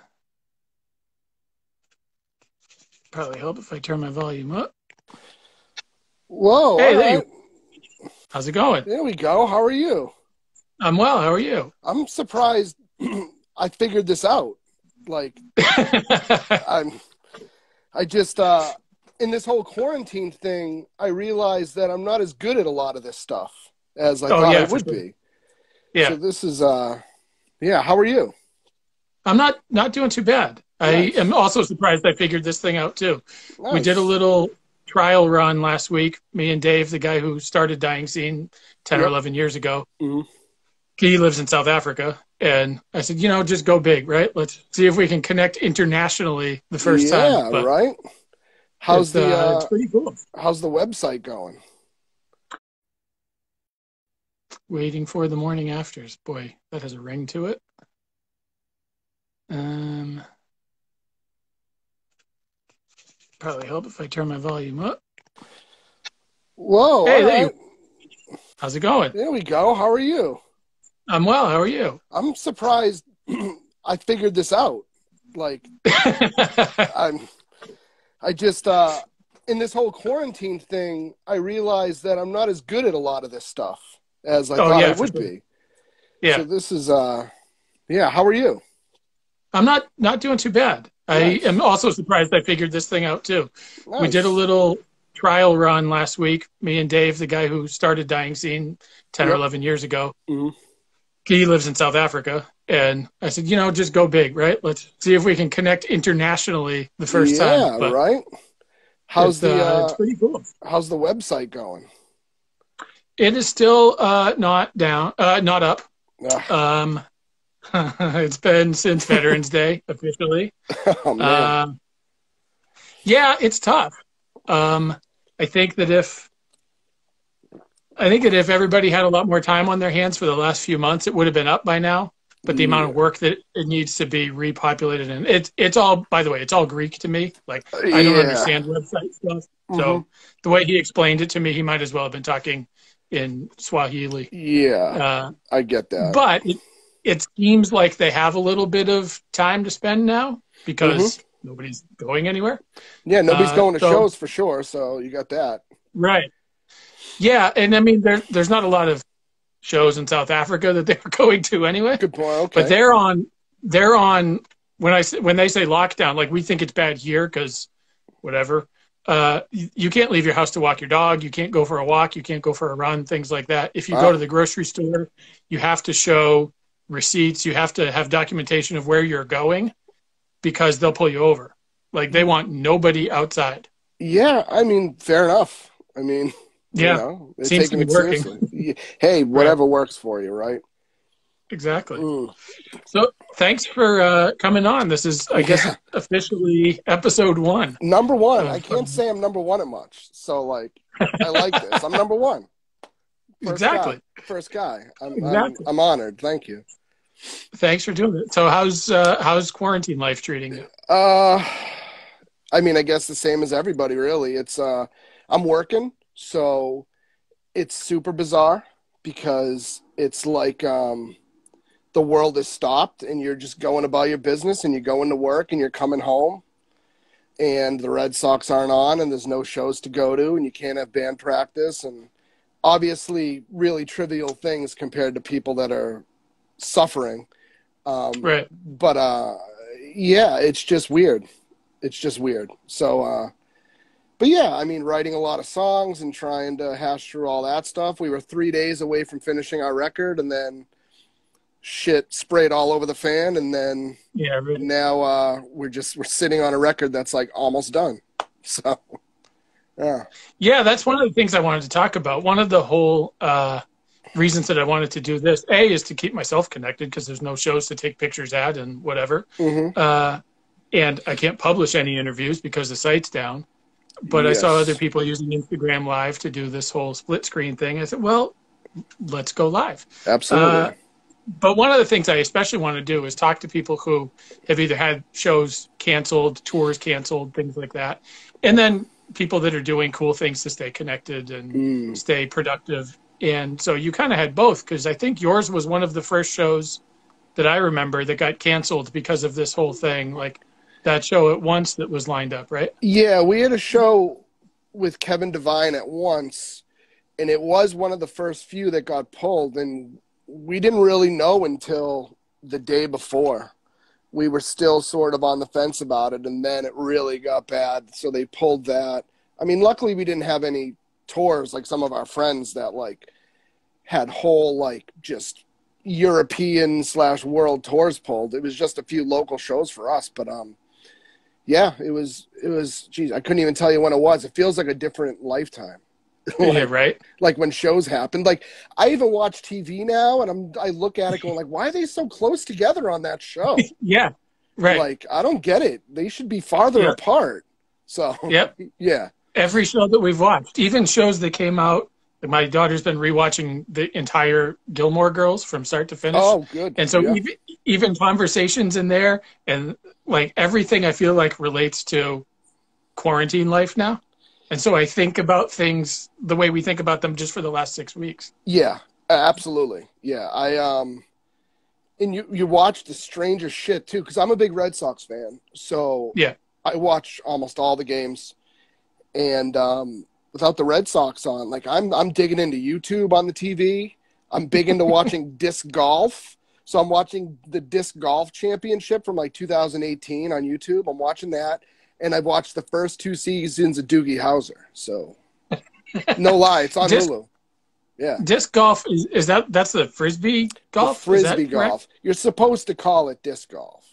probably help if I turn my volume up. Whoa! Hey, right. how's it going? There we go. How are you? I'm well. How are you? I'm surprised. <clears throat> I figured this out. Like <laughs> I'm. I just uh, in this whole quarantine thing, I realized that I'm not as good at a lot of this stuff as I Oh, thought yeah, I would sure. be. yeah, So this is uh, yeah. How are you? I'm not not doing too bad. I am also surprised I figured this thing out too. We did a little trial run last week. Me and Dave, the guy who started Dying Scene 10 or 11 years ago, Mhm. He lives in South Africa. And I said, you know, just go big, right? Let's see if we can connect internationally the first yeah, time. But right. How's the uh, uh, it's pretty cool. how's the website going? Waiting for the morning afters. Boy, that has a ring to it. Um, probably help if I turn my volume up. Whoa! Hey, all there you- right. How's it going? There we go. How are you? I'm well. How are you? I'm surprised. <clears throat> I figured this out. Like <laughs> I'm. I just uh, in this whole quarantine thing, I realized that I'm not as good at a lot of this stuff as I Oh, thought yeah, I would sure. be. yeah. So this is uh, yeah. How are you? I'm not not doing too bad. I am also surprised I figured this thing out too. We did a little trial run last week. Me and Dave, the guy who started Dying Scene 10 or 11 years ago, Mhm. He lives in South Africa. And I said, you know, just go big, right? Let's see if we can connect internationally the first yeah, time. But right. How's the uh, uh, it's pretty cool. how's the website going? It is still uh, not down, uh, not up. Ugh, Um, <laughs> it's been since Veterans Day <laughs> officially. oh man. Uh, yeah, it's tough. Um, I think that if I think that if everybody had a lot more time on their hands for the last few months, it would have been up by now. But the amount of work that it needs to be repopulated and it's it's all by the way, it's all Greek to me. Like I don't Yeah. understand website stuff. So Mhm. the way he explained it to me, he might as well have been talking in Swahili. yeah, Uh, I get that. but it, it seems like they have a little bit of time to spend now because nobody's going anywhere. yeah, nobody's uh, going to so- shows for sure. So you got that. Right. Yeah, and I mean there there's not a lot of shows in South Africa that they were <laughs> going to anyway. Good point. Okay. But they're on they're on when I when they say lockdown, like we think it's bad here because whatever. Uh, you, you can't leave your house to walk your dog. You can't go for a walk. You can't go for a run. Things like that. If you Wow. go to the grocery store, you have to show receipts. You have to have documentation of where you're going because they'll pull you over. Like they want nobody outside. Yeah, I mean, fair enough. I mean, Yeah, you know, Seems to be working. seriously. hey, <laughs> whatever works for you, right? exactly. Mm. So thanks for uh, coming on. This is, I guess, Yeah. <laughs> officially episode one. Number one. Uh, I can't say I'm number one at much. So, like, <laughs> I like this. I'm number one. First exactly. Guy. First guy. I'm, Exactly. I'm, I'm honored. Thank you. Thanks for doing it. So how's uh, how's quarantine life treating you? Uh, I mean, I guess the same as everybody, really. It's uh, I'm working, so it's super bizarre because it's like um, the world is stopped, and you're just going about your business, and you're going to work, and you're coming home, and the Red Sox aren't on, and there's no shows to go to, and you can't have band practice, and obviously, really trivial things compared to people that are suffering. Um, Right. but uh yeah it's just weird it's just weird so uh but yeah i mean writing a lot of songs and trying to hash through all that stuff we were three days away from finishing our record and then shit sprayed all over the fan and then Yeah. Really. now uh we're just we're sitting on a record that's like almost done <laughs> so yeah Yeah, that's one of the things I wanted to talk about. One of the whole uh, reasons that I wanted to do this, a, is to keep myself connected because there's no shows to take pictures at and whatever. hmm Uh, and I can't publish any interviews because the site's down. But I saw other people using Instagram Live to do this whole split screen thing. I said, well, let's go live. absolutely Uh, but one of the things I especially want to do is talk to people who have either had shows canceled, tours canceled, things like that, and then people that are doing cool things to stay connected and Mm. stay productive. And so you kind of had both because I think yours was one of the first shows that I remember that got canceled because of this whole thing, like that show at once that was lined up, right? Yeah, we had a show with Kevin Devine at once, and it was one of the first few that got pulled, and we didn't really know until the day before. We were still sort of on the fence about it, and then it really got bad, so they pulled that. I mean, luckily we didn't have any tours like some of our friends that like had whole like just European slash world tours pulled. It was just a few local shows for us, but um yeah, it was it was geez, I couldn't even tell you when it was. It feels like a different lifetime. <laughs> yeah, right. like when shows happened. Like I even watch TV now and I'm I look at it going like, why are they so close together on that show? <laughs> Yeah, right. Like I don't get it. They should be farther Yeah. apart. So Yep. <laughs> yeah. Every show that we've watched, even shows that came out. My daughter's been rewatching the entire Gilmore Girls from start to finish. Oh, good. And so yeah. even, even conversations in there and like everything I feel like relates to quarantine life now. And so I think about things the way we think about them just for the last six weeks. Yeah, absolutely. Yeah, I um, and you you watch the strangest shit too, because I'm a big Red Sox fan. So Yeah. I watch almost all the games, and um, without the Red Sox on, like I'm I'm digging into YouTube on the TV. I'm big into <laughs> watching disc golf. So I'm watching the disc golf championship from like 2018 on YouTube. I'm watching that, and I've watched the first two seasons of Doogie Howser. So <laughs> no lie, it's on Disc- Hulu. Yeah. Disc golf is, is that that's the frisbee golf? The frisbee correct? golf. You're supposed to call it disc golf.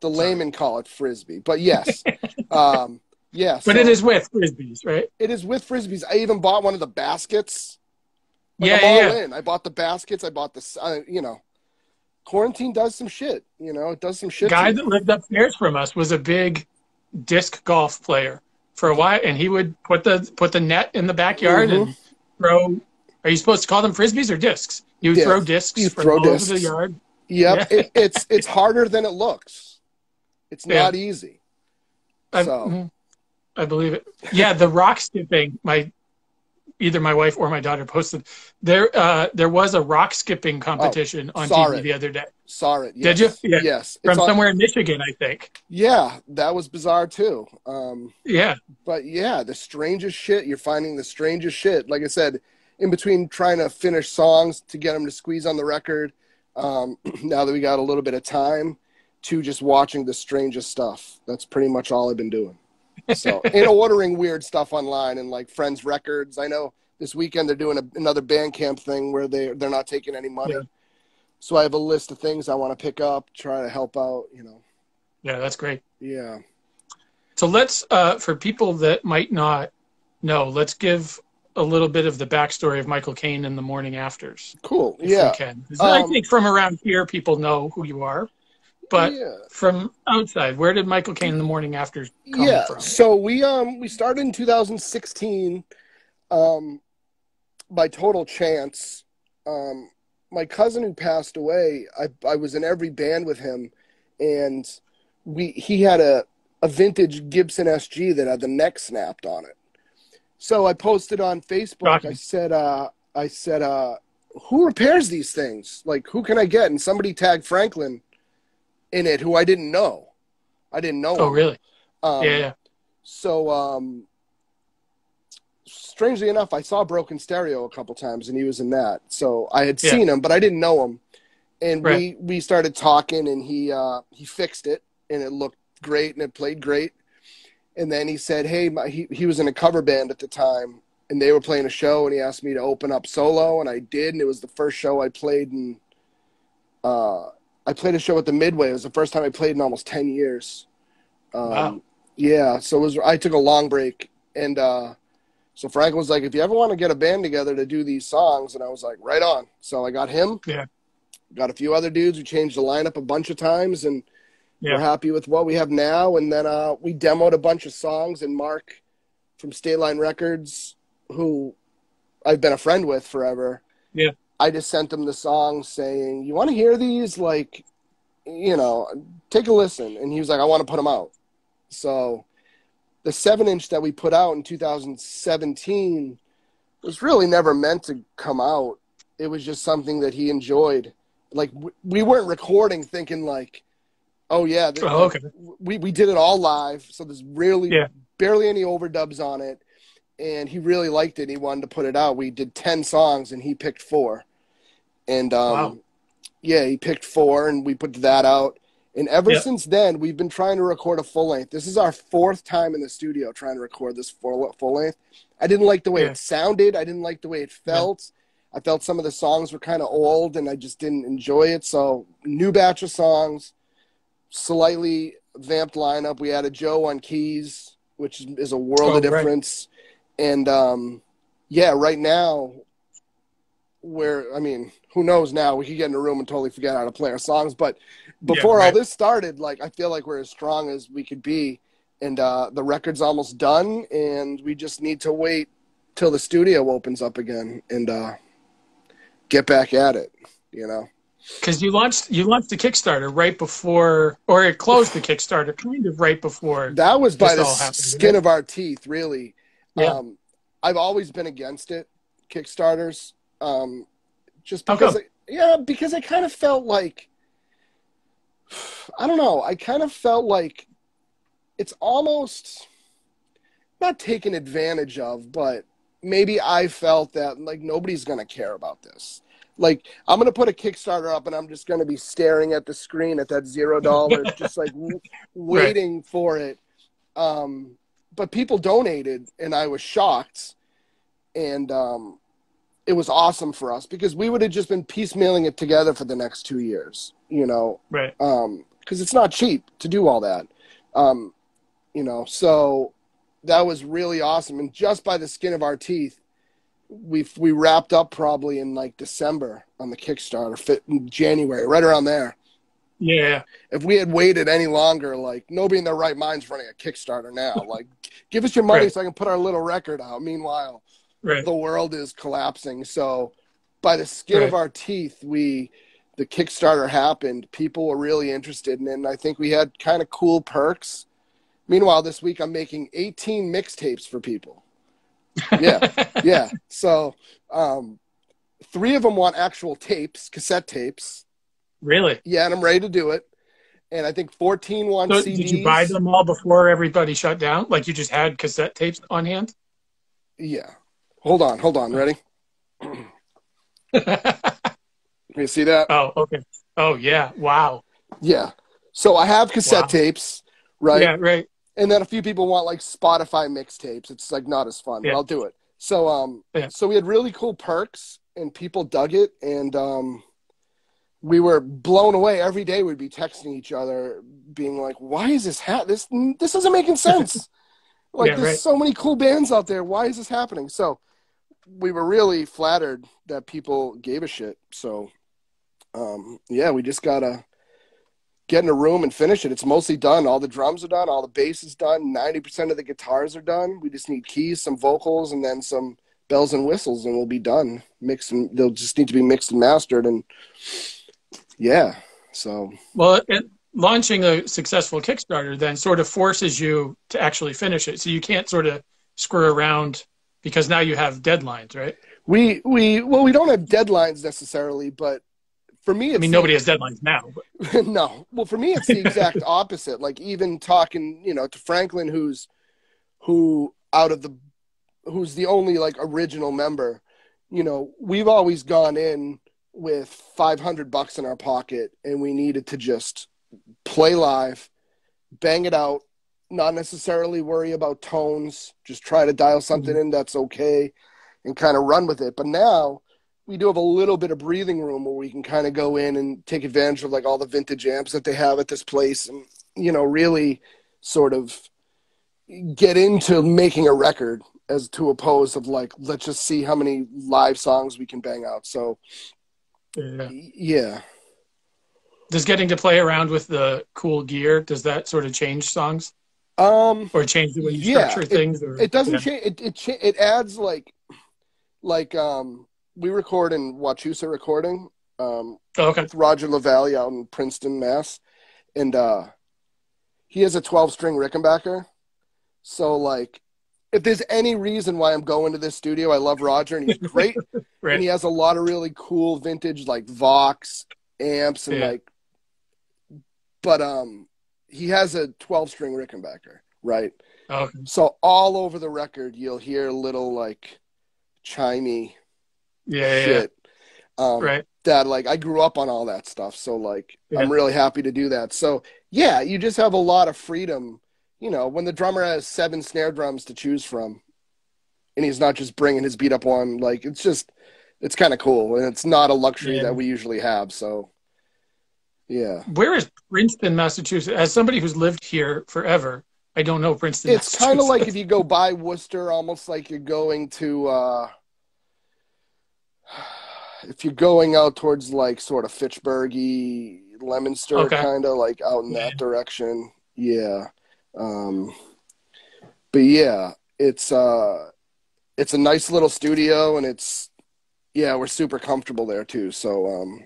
The laymen call it frisbee, but yes, <laughs> um, yes. But it is with frisbees, right? It is with frisbees. I even bought one of the baskets. Like, yeah, I'm yeah, all yeah. in. I bought the baskets. I bought the. Uh, you know, quarantine does some shit. You know, it does some shit. guy that lived upstairs from us was a big disc golf player for a while, and he would put the put the net in the backyard and throw. Are you supposed to call them frisbees or discs? You would Yeah, throw discs you throw all over the yard. Yep, Yeah. it, it's it's harder than it looks. It's Yeah. not easy. I, So mhm. I believe it. Yeah, the rock skipping. My either my wife or my daughter posted there. Uh, there was a rock skipping competition on Oh, saw TV it. the other day saw it. Did you? Yeah. Yes. from It's on- somewhere in Michigan, I think. yeah, that was bizarre too. Um, Yeah, but yeah, the strangest shit. You're finding the strangest shit. Like I said, in between trying to finish songs to get them to squeeze on the record, um, <clears throat> now that we got a little bit of time, to just watching the strangest stuff. That's pretty much all I've been doing. So, <laughs> and ordering weird stuff online and like friends' records. I know this weekend they're doing a, another Bandcamp thing where they they're not taking any money. Yeah. So I have a list of things I want to pick up, try to help out. You know, yeah, that's great. yeah. So let's, uh, for people that might not know, let's give a little bit of the backstory of Michael Kane in the morning afters, Cool. Yeah. we can. 'Cause I Um, think from around here, people know who you are, but yeah. from outside, where did Michael Kane in the morning After come yeah from? so we um we started in 2016 um by total chance. Um my cousin who passed away i i was in every band with him and we he had a a vintage gibson sg that had the neck snapped on it. So i posted on facebook i said uh i said uh who repairs these things? Like who can i get? And somebody tagged franklin in it who i didn't know i didn't know Oh, him. really? Um, yeah. So, um, strangely enough, I saw Broken Stereo a couple times, and he was in that. So I had Yeah. seen him, but I didn't know him. And Right. we we started talking, and he uh, he fixed it, and it looked great, and it played great. And then he said, "Hey, my, he he was in a cover band at the time, and they were playing a show, and he asked me to open up solo, and I did, and it was the first show I played in. Uh, I played a show at the Midway. It was the first time I played in almost ten years. Um, Wow. Yeah, so it was. I took a long break, and uh, so Frank was like, "If you ever want to get a band together to do these songs," and I was like, "Right on." So I got him. Yeah. Got a few other dudes. We changed the lineup a bunch of times, and Yeah. we're happy with what we have now. And then uh, we demoed a bunch of songs, and Mark from State Line Records, who I've been a friend with forever, Yeah. I just sent him the song saying, "You want to hear these? Like, you know, take a listen." And he was like, "I want to put them out." So, the seven inch that we put out in 2017 was really never meant to come out. It was just something that he enjoyed. Like we weren't recording thinking like, "Oh yeah, Oh, okay. we we did it all live." So there's really Yeah. barely any overdubs on it and he really liked it he wanted to put it out we did 10 songs and he picked four and um, Wow. yeah he picked four and we put that out. And ever Yeah. since then we've been trying to record a full length. This is our fourth time in the studio trying to record this full, full length. I didn't like the way Yeah. it sounded. I didn't like the way it felt. I felt some of the songs were kind of old and i just didn't enjoy it. So new batch of songs slightly vamped lineup. We added joe on keys which is- a world Oh, of right. difference. And um, yeah, right now, where I mean, who knows now? We could get in a room and totally forget how to play our songs. But before all this started, like I feel like we're as strong as we could be, and uh, the record's almost done, and we just need to wait till the studio opens up again and uh, get back at it. You know. Because you launched you launched the Kickstarter right before, or it closed the Kickstarter kind of right before. That was by the happened, skin of our teeth, really. Yeah. Um, I've always been against it, Kickstarters. Um, just because. I, yeah, because I kind of felt like, I don't know, I kind of felt like it's almost not taken advantage of, but maybe I felt that like nobody's gonna care about this. Like I'm gonna put a Kickstarter up and I'm just gonna be staring at the screen at that zero <laughs> dollars, just like w- waiting for it. Um, but people donated, and I was shocked, and um, it was awesome for us because we would have just been piecemealing it together for the next two years, you know, Right. Um, because it's not cheap to do all that, um, you know. So that was really awesome, and just by the skin of our teeth, we we wrapped up probably in like December on the Kickstarter, fit in January, right around there. Yeah. If we had waited any longer, like nobody in their right mind's running a Kickstarter now. Like, give us your money Right. so I can put our little record out. Meanwhile, Right. the world is collapsing. So, by the skin of our teeth, we the Kickstarter happened. People were really interested, in it, and I think we had kind of cool perks. Meanwhile, this week I'm making 18 mixtapes for people. <laughs> Yeah, yeah. So, um, three of them want actual tapes, cassette tapes. really. Yeah, and I'm ready to do it. And I think 14 want So CDs. did you buy them all before everybody shut down? Like you just had cassette tapes on hand? Yeah. Hold on, hold on. Ready? <laughs> You see that? oh, okay. Oh yeah. Wow. Yeah. So I have cassette Wow. tapes, right? Yeah. Right. And then a few people want like Spotify mixtapes. It's like not as fun, Yeah. but I'll do it. So um Yeah. so we had really cool perks and people dug it and um we were blown away every day we'd be texting each other being like why is this hat this this isn't making sense <laughs> like Yeah, there's right. so many cool bands out there why is this happening so we were really flattered that people gave a shit. So um yeah we just gotta get in a room and finish it. It's mostly done. All the drums are done. All the bass is done. 90% of the guitars are done. We just need keys some vocals and then some bells and whistles and we'll be done. Mixed and they'll just need to be mixed and mastered and yeah so. Well, it, launching a successful Kickstarter then sort of forces you to actually finish it. So you can't sort of screw around because now you have deadlines, right? we we well we don't have deadlines necessarily but for me it's I mean, the- nobody has deadlines now. <laughs> No. Well, for me, it's the exact <laughs> opposite. Like even talking, you know, to Franklin, who's who out of the who's the only like original member. You know, we've always gone in with 500 bucks in our pocket, and we needed to just play live, bang it out, not necessarily worry about tones, just try to dial something mm-hmm. in that's okay, and kind of run with it. But now we do have a little bit of breathing room where we can kind of go in and take advantage of like all the vintage amps that they have at this place and you know really sort of get into making a record as to oppose of like let's just see how many live songs we can bang out so yeah. yeah Does getting to play around with the cool gear does that sort of change songs um or change the way you Yeah, structure things? Or, it doesn't yeah. change it it, cha- it adds like like um we record in Wachusett Recording um, Oh, okay. with Roger LaValle out in Princeton, Mass, and uh, he has a 12 string Rickenbacker. So like, if there's any reason why I'm going to this studio, I love Roger and he's great, <laughs> Right. and he has a lot of really cool vintage like Vox amps and Yeah. like, but um, he has a 12 string Rickenbacker, right? Okay. So all over the record, you'll hear little like chimey Yeah, yeah, yeah. shit. Um, Right. That like I grew up on all that stuff, so like Yeah. I'm really happy to do that. So yeah, you just have a lot of freedom. You know, when the drummer has seven snare drums to choose from, and he's not just bringing his beat up one, like it's just it's kind of cool, and it's not a luxury Yeah. that we usually have. So yeah, Where is Princeton, Massachusetts? As somebody who's lived here forever, I don't know Princeton. it's kind of like if you go by Worcester, almost like you're going to. uh if you're going out towards like sort of Fitchburgy, Leominster, Okay. kind of like out in Yeah. that direction. Yeah. Um, but yeah, it's uh, it's a nice little studio, and it's yeah, we're super comfortable there too. So um,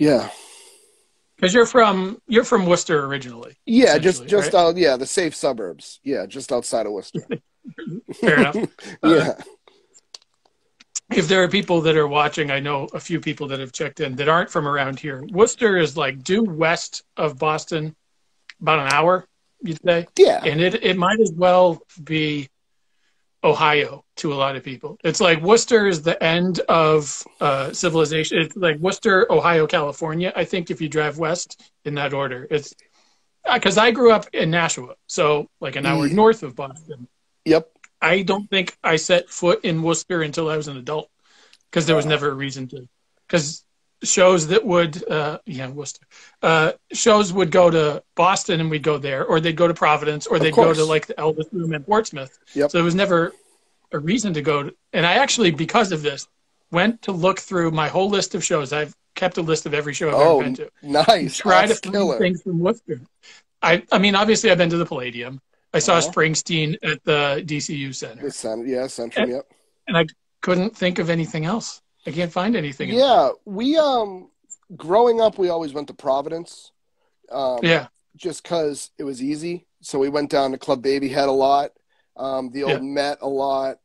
yeah, because you're from you're from Worcester originally. yeah, just just right? out yeah, the safe suburbs. Yeah, just outside of Worcester. <laughs> Fair enough. <laughs> yeah. Uh, if there are people that are watching, I know a few people that have checked in that aren't from around here. Worcester is like due west of Boston, about an hour, you'd say, Yeah. and it it might as well be Ohio to a lot of people. It's like Worcester is the end of uh, civilization. It's like Worcester, Ohio, California. I think if you drive west in that order, it's because I grew up in Nashua, so like an hour Mhm. north of Boston. Yep. I don't think I set foot in Worcester until I was an adult because there was never a reason to. Because shows that would, uh, yeah, Worcester, uh, shows would go to Boston and we'd go there, or they'd go to Providence, or they'd go to like the Elvis Room in Portsmouth. Yep. So there was never a reason to go. To, and I actually, because of this, went to look through my whole list of shows. I've kept a list of every show I've Oh, ever been to nice. try to find things from Worcester. I, I mean, obviously, I've been to the Palladium. I saw Uh-huh. Springsteen at the DCU Center, The cen- yeah, Central. Yep. and I couldn't think of anything else. I can't find anything. Yeah, we um, growing up, we always went to Providence. Um, yeah, just because it was easy. So we went down to Club Babyhead a lot, um, the old Yeah. Met a lot,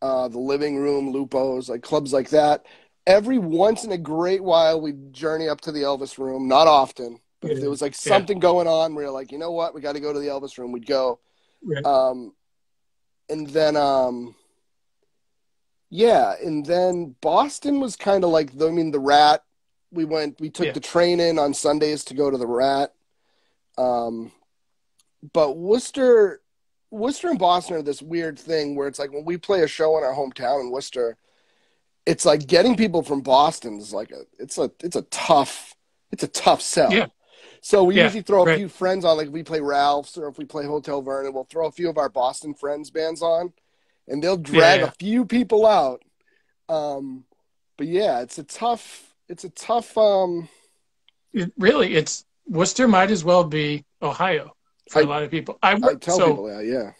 uh, the Living Room, Lupo's, like clubs like that. Every once in a great while, we'd journey up to the Elvis Room. Not often, but if Yeah. there was like Yeah. something going on, we were like, you know what, we got to go to the Elvis Room. We'd go. Right. Um, and then, um, yeah, and then Boston was kind of like, the, I mean, the Rat. We went, we took Yeah. the train in on Sundays to go to the Rat. Um, but Worcester, Worcester and Boston are this weird thing where it's like when we play a show in our hometown in Worcester, it's like getting people from Boston is like a, it's a, it's a tough, it's a tough sell. Yeah. So we Yeah, usually throw a right. few friends on, like if we play Ralph's or if we play Hotel Vernon, we'll throw a few of our Boston friends bands on, and they'll drag Yeah. a few people out. Um, but yeah, it's a tough, it's a tough. Um, it, really, it's Worcester might as well be Ohio for a I- lot of people. I, I tell so people that, yeah.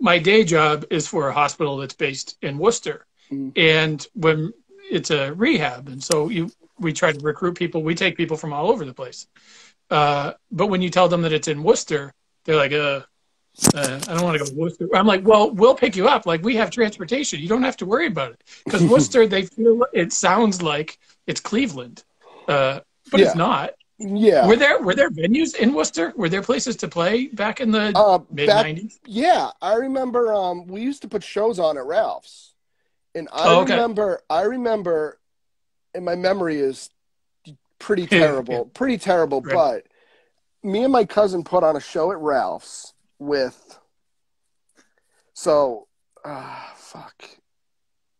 my day job is for a hospital that's based in Worcester, Mm. and when it's a rehab, and so you we try to recruit people. We take people from all over the place, uh, but when you tell them that it's in Worcester, they're like, uh. Uh, I don't want to go to Worcester. I'm like, well, we'll pick you up. Like, we have transportation. You don't have to worry about it. Because <laughs> Worcester, they feel it sounds like it's Cleveland, uh, but Yeah. it's not. Yeah. Were there were there venues in Worcester? Were there places to play back in the Uh, mid '90s? yeah, I remember. Um, we used to put shows on at Ralph's, and I Oh, okay. remember. I remember, and my memory is pretty <laughs> terrible. Pretty terrible. Right. But me and my cousin put on a show at Ralph's with. So, ah, fuck.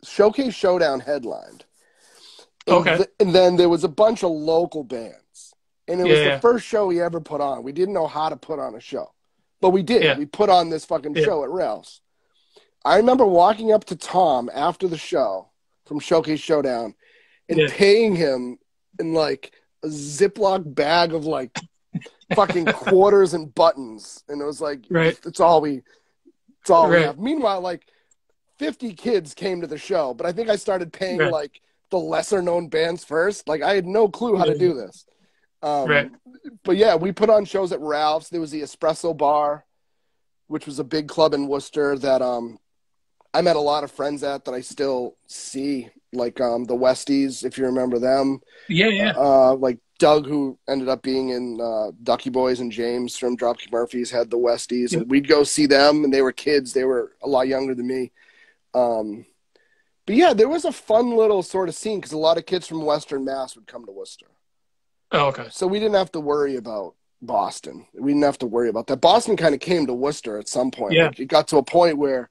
Showcase Showdown headlined. And, Okay. th- and then there was a bunch of local bands. And it was Yeah, yeah. the first show we ever put on. We didn't know how to put on a show. But we did. Yeah. We put on this fucking Yeah. show at Ralph's. I remember walking up to Tom after the show from Showcase Showdown and Yeah. paying him in like a Ziploc bag of like fucking quarters and buttons. And it was like, Right. it's all we, it's all we have. Meanwhile, like 50 kids came to the show, but I think I started paying Right. like the lesser known bands first. Like I had no clue how to do this. Um, Right. But yeah, we put on shows at Ralph's. There was the Espresso Bar, which was a big club in Worcester that um, I met a lot of friends at that I still see, like um, the Westies, if you remember them. Yeah, yeah. Uh, like Doug, who ended up being in uh, Ducky Boys, and James from Dropkick Murphys had the Westies, and we'd go see them, and they were kids. They were a lot younger than me. Um, but yeah, there was a fun little sort of scene because a lot of kids from Western Mass would come to Worcester, Oh, okay. so we didn't have to worry about Boston. We didn't have to worry about that. Boston kind of came to Worcester at some point. Yeah. Like, it got to a point where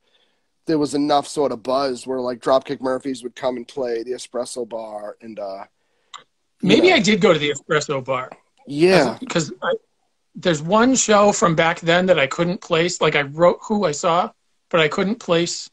there was enough sort of buzz where like Dropkick Murphys would come and play the Espresso Bar, and uh, Maybe know. I did go to the espresso bar. yeah. Because there's one show from back then that I couldn't place. Like I wrote who I saw, but I couldn't place.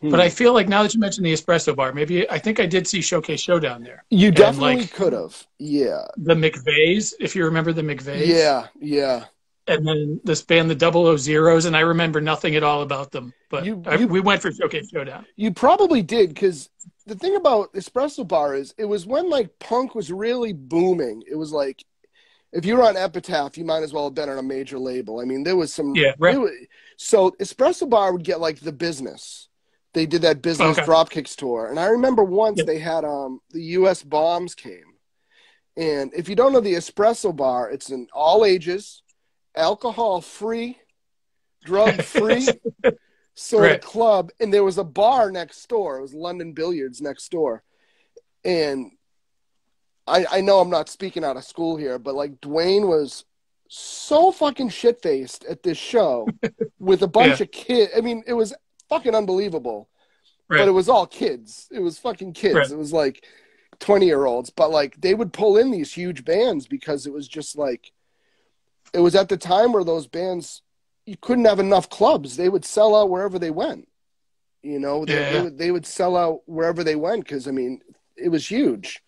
Hmm. But I feel like now that you mentioned the espresso bar, maybe I think I did see Showcase Showdown there. You definitely like- could have. Yeah. The McVeys, if you remember the McVeys. Yeah. Yeah. And then this band, the Double O Zeros, and I remember nothing at all about them. But You- I, you- we went for Showcase Showdown. You probably did because the thing about Espresso Bar is it was when like punk was really booming. It was like if you were on Epitaph, you might as well have been on a major label. I mean, there was some. Yeah, right. was- so Espresso Bar would get like the business. They did that business Okay. Dropkicks tour, and I remember once Yeah. they had um the U.S. Bombs came, and if you don't know the Espresso Bar, it's an all ages, alcohol free, <laughs> drug free sort Right. of club, and there was a bar next door. It was London Billiards next door, and I I know I'm not speaking out of school here, but like Duane was so fucking shit faced at this show <laughs> with a bunch of kids. I mean, it was fucking unbelievable. Right. But it was all kids. It was fucking kids. Right. It was like 20 year olds. But like they would pull in these huge bands because it was just like, it was at the time where those bands, you couldn't have enough clubs. They would sell out wherever they went. You know, they, Yeah. they, would, they would sell out wherever they went because, I mean, it was huge.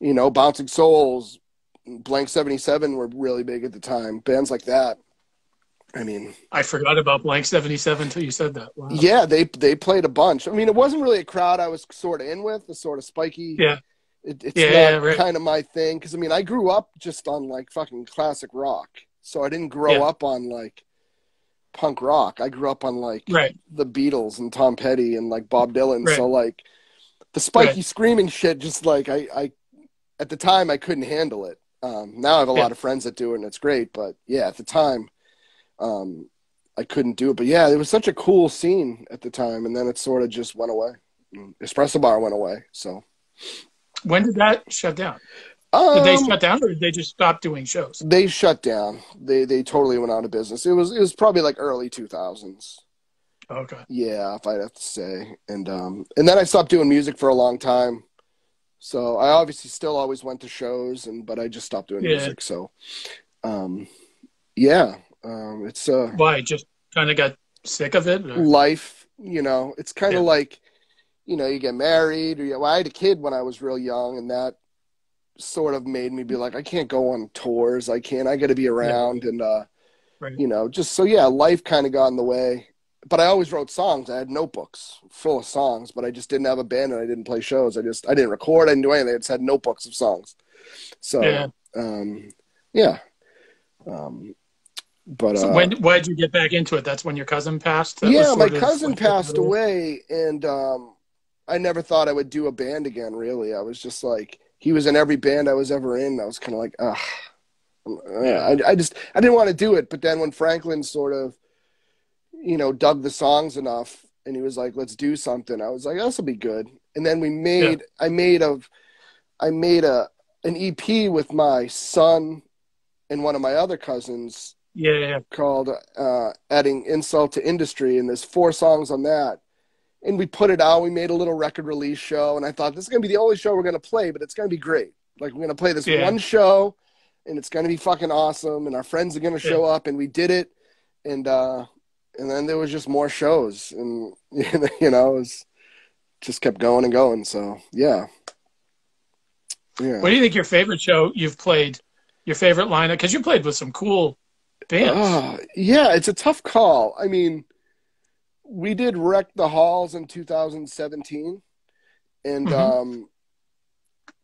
You know, Bouncing Souls, Blank 77 were really big at the time. Bands like that. I mean, I forgot about Blank 77 until you said that. Wow. yeah, they they played a bunch. I mean, it wasn't really a crowd I was sort of in with, the sort of spiky. Yeah. It, it's Yeah, not yeah, right. kind of my thing because I mean, I grew up just on like fucking classic rock, so I didn't grow Yeah. up on like punk rock. I grew up on like Right. the Beatles and Tom Petty and like Bob Dylan. Right. So like the spiky Right. screaming shit, just like I, I at the time I couldn't handle it. Um, now I have a Yeah. lot of friends that do it and it's great, but yeah, at the time, um, I couldn't do it. But yeah, it was such a cool scene at the time, and then it sort of just went away. Mm, Espresso Bar went away. So When did that shut down? Um, Did they shut down or did they just stop doing shows? they shut down. They they totally went out of business. It was it was probably like early two thousands. Okay. Yeah, if I'd have to say. And um and then I stopped doing music for a long time. So I obviously still always went to shows and but I just stopped doing Yeah. music. So um yeah. Um it's uh Why? Just kind of got sick of it? or- life, you know. It's kind of Yeah. like you know, you get married or you, well, I had a kid when I was real young and that sort of made me be like I can't go on tours. I can't I got to be around and uh Right. you know, just so yeah, life kind of got in the way. But I always wrote songs. I had notebooks full of songs, but I just didn't have a band and I didn't play shows. I just I didn't record. I didn't do anything. I just had notebooks of songs. So Yeah. um, yeah. Um, but So uh, when why did you get back into it? That's when your cousin passed. That yeah, my cousin like- passed away, and um, I never thought I would do a band again. Really, I was just like he was in every band I was ever in. I was kind of like, ugh. I, I just I didn't want to do it. But then when Franklin sort of, you know, dug the songs enough, and he was like, "Let's do something," I was like, "This will be good." And then we made I made a I made a an EP with my son and one of my other cousins Yeah, yeah, called uh, "Adding Insult to Industry," and there's four songs on that. And we put it out. We made a little record release show, and I thought this is gonna be the only show we're gonna play, but it's gonna be great. Like we're gonna play this Yeah. one show, and it's gonna be fucking awesome, and our friends are gonna show up, and we did it, and uh, and then there was just more shows, and <laughs> you know, it was just kept going and going. So yeah, yeah. What do you think your favorite show you've played? Your favorite lineup? Because you played with some cool bands. Ah, yeah, it's a tough call. I mean, we did wreck the halls in 2017 and Mhm. um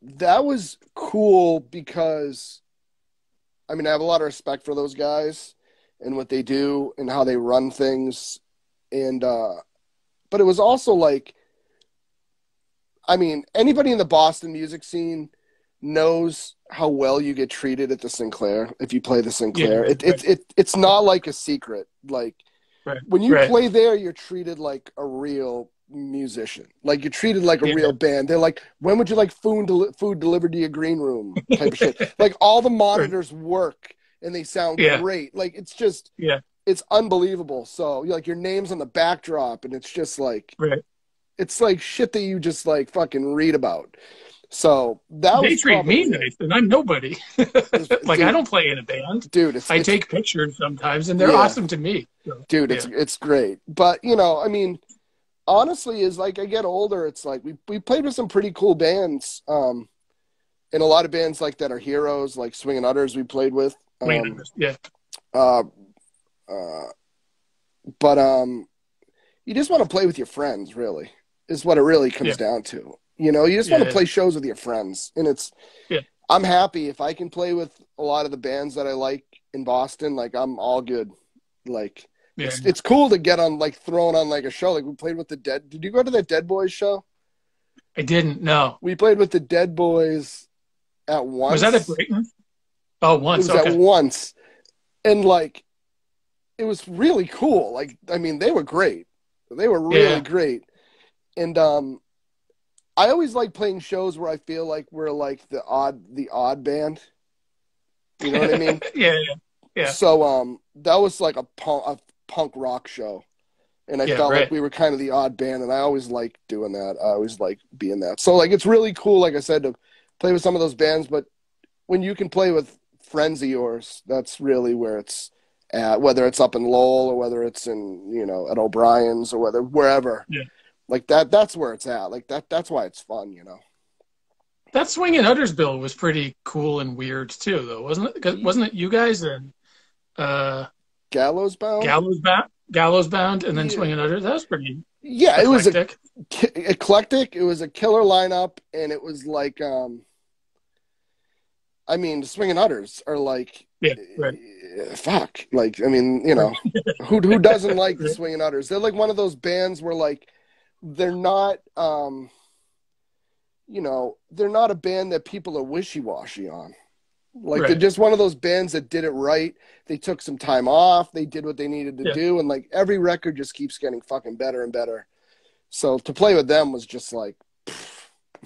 that was cool because i mean i have a lot of respect for those guys and what they do and how they run things. And uh but it was also like i mean anybody in the boston music scene knows how well you get treated at the sinclair if you play the sinclair. Yeah, it, it, it, it's not like a secret. Like Right, when you right. play there you're treated like a real musician like you're treated like a Yeah. real band they're like when would you like food deli- food delivered to your green room type of shit <laughs> like all the monitors work and they sound Yeah. great like it's just Yeah. it's unbelievable so like your name's on the backdrop and it's just like Right. it's like shit that you just like fucking read about so that they was treat me probably- nice, and I'm nobody. <laughs> like I don't play in a band. dude it's, I it's take pictures sometimes, and they're Yeah. awesome to me. So, dude it's it's great but you know i mean honestly is like i get older it's like we we played with some pretty cool bands um and a lot of bands like that are heroes like swinging utters we played with um, yeah, uh uh but um you just want to play with your friends really is what it really comes Yeah. down to you know you just want to play shows with your friends and it's Yeah. i'm happy if i can play with a lot of the bands that i like in boston like i'm all good like yeah. it's, it's cool to get on like thrown on like a show like we played with the dead did you go to that dead boys show I didn't know. we played with the dead boys at once Was that at Brighton? Oh, once. it was Okay. at once and like it was really cool like i mean they were great they were really Yeah. great and um i always like playing shows where i feel like we're like the odd the odd band you know what i mean <laughs> yeah, yeah. Yeah. So um, that was like a punk, a punk rock show, and I Yeah, felt like we were kind of the odd band, and I always like doing that. I always like being that. So like it's really cool, like I said, to play with some of those bands. But when you can play with friends of yours, that's really where it's at. Whether it's up in Lowell or whether it's in you know at O'Brien's or whether wherever. Yeah. Like that. That's where it's at. Like that. That's why it's fun. You know. That Swinging Utters bill was pretty cool and weird too, though, wasn't it? wasn't it you guys and uh, Gallows bound. Gallows Bound, Gallows Bound, and then Yeah. swinging Utters? That was pretty yeah, it was a eclectic. eclectic. It was a killer lineup, and it was like, um, I mean, the swinging utters are like, Yeah, right. eh, fuck. Like, I mean, you know, who who doesn't like the <laughs> Right. swinging utters? They're like one of those bands where like they're not, um, you know, they're not a band that people are wishy washy on. Like they're just one of those bands that did it right. They took some time off. They did what they needed to Yeah. do, and like every record just keeps getting fucking better and better. So to play with them was just like,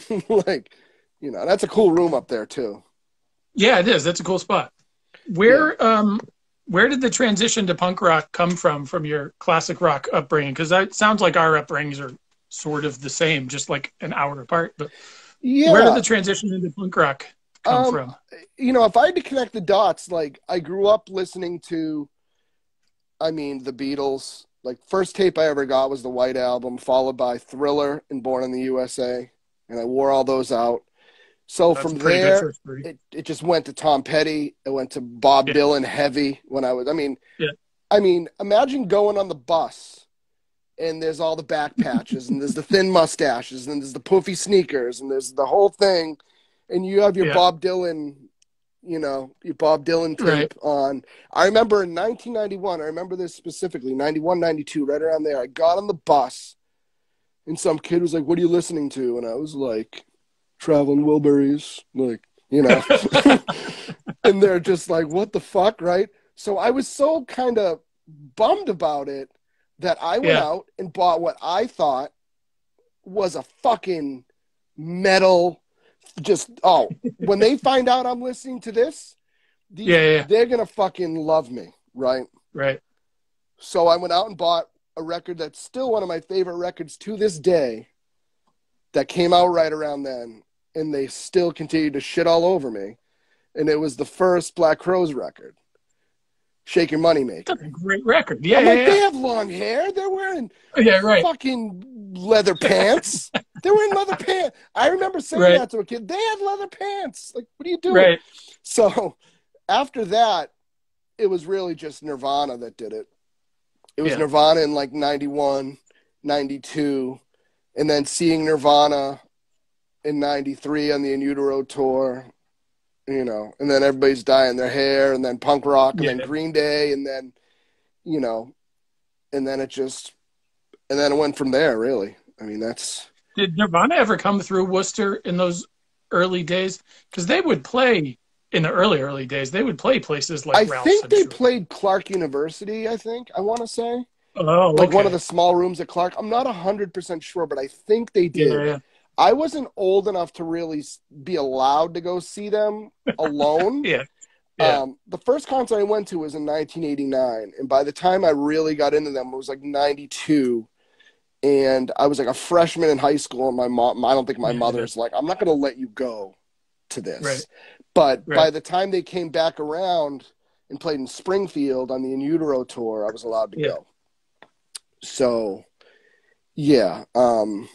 <laughs> like, you know, that's a cool room up there too. Yeah, it is. That's a cool spot. Where um where did the transition to punk rock come from from your classic rock upbringing? Because that sounds like our upbringings are sort of the same, just like an hour apart. But Yeah, where did the transition into punk rock come Um, from? you know, if I had to connect the dots, like I grew up listening to, I mean, the Beatles. Like first tape I ever got was the White Album, followed by Thriller and Born in the USA, and I wore all those out. So That's from a pretty good there, it, it just went to Tom Petty. It went to Bob Yeah. Dylan heavy when I was. I mean, Yeah. I mean, imagine going on the bus, and there's all the back patches, and there's the thin mustaches, and there's the poofy sneakers, and there's the whole thing, and you have your Yeah. Bob Dylan, you know, your Bob Dylan tape Right. on. I remember in 1991. I remember this specifically, 91, 92, right around there. I got on the bus, and some kid was like, "What are you listening to?" And I was like traveling Wilburys, like, you know. <laughs> and they're just like, what the fuck, right? So I was so kind of bummed about it that I went Yeah. out and bought what I thought was a fucking metal just oh when they find out i'm listening to this these, Yeah, yeah, they're gonna fucking love me right Right. so I went out and bought a record that's still one of my favorite records to this day that came out right around then. And they still continue to shit all over me. And it was the first Black Crowes record, Shake Your Money Maker. That's a great record. Yeah, I'm yeah, like, they have long hair. They're wearing Yeah, right. fucking leather pants. <laughs> They're wearing leather pants. I remember saying Right. that to a kid. They had leather pants. Like, what are you doing? Right. So after that, it was really just Nirvana that did it. It was Yeah. Nirvana in like 91, 92, and then seeing Nirvana in 93 on the In Utero tour, you know, and then everybody's dyeing their hair, and then punk rock, and Yeah. then Green Day, and then, you know, and then it just, and then it went from there, really. I mean, that's, Did Nirvana ever come through Worcester in those early days? Because they would play in the early, early days. They would play places like I Ralph's. think they sure. played Clark University, I think, I want to say. Oh, Like one of the small rooms at Clark. I'm not 100% sure, but I think they did. Yeah, yeah, I wasn't old enough to really be allowed to go see them <laughs> alone. yeah. Yeah. Um, the first concert I went to was in 1989, and by the time I really got into them, it was like 92, and I was like a freshman in high school. And my mom, I don't think my mother's like, I'm not going to let you go to this. Right. But by the time they came back around and played in Springfield on the In Utero tour, I was allowed to Yeah. go. So, yeah. Um,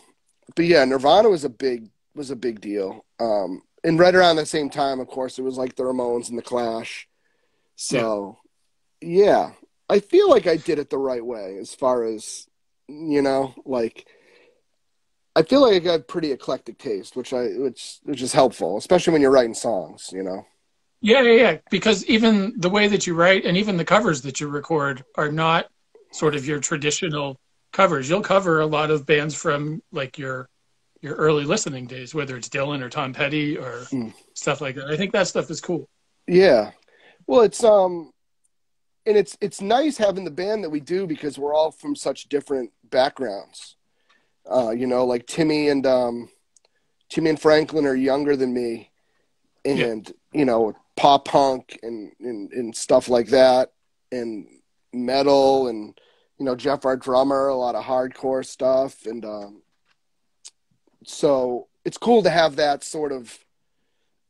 but yeah, Nirvana was a big was a big deal. Um, and right around the same time, of course, it was like the Ramones and the Clash. So, yeah, I feel like I did it the right way as far as you know, like I feel like I got pretty eclectic taste, which I which which is helpful, especially when you're writing songs. You know. Yeah, yeah, yeah. Because even the way that you write and even the covers that you record are not sort of your traditional covers. You'll cover a lot of bands from like your your early listening days, whether it's Dylan or Tom Petty or Mm. stuff like that. I think that stuff is cool. Yeah. Well, it's um and it's it's nice having the band that we do because we're all from such different backgrounds. Uh, you know, like Timmy and um Timmy and Franklin are younger than me and you know, pop punk and, and and stuff like that and metal and you know, Jeff our drummer, a lot of hardcore stuff and um so it's cool to have that sort of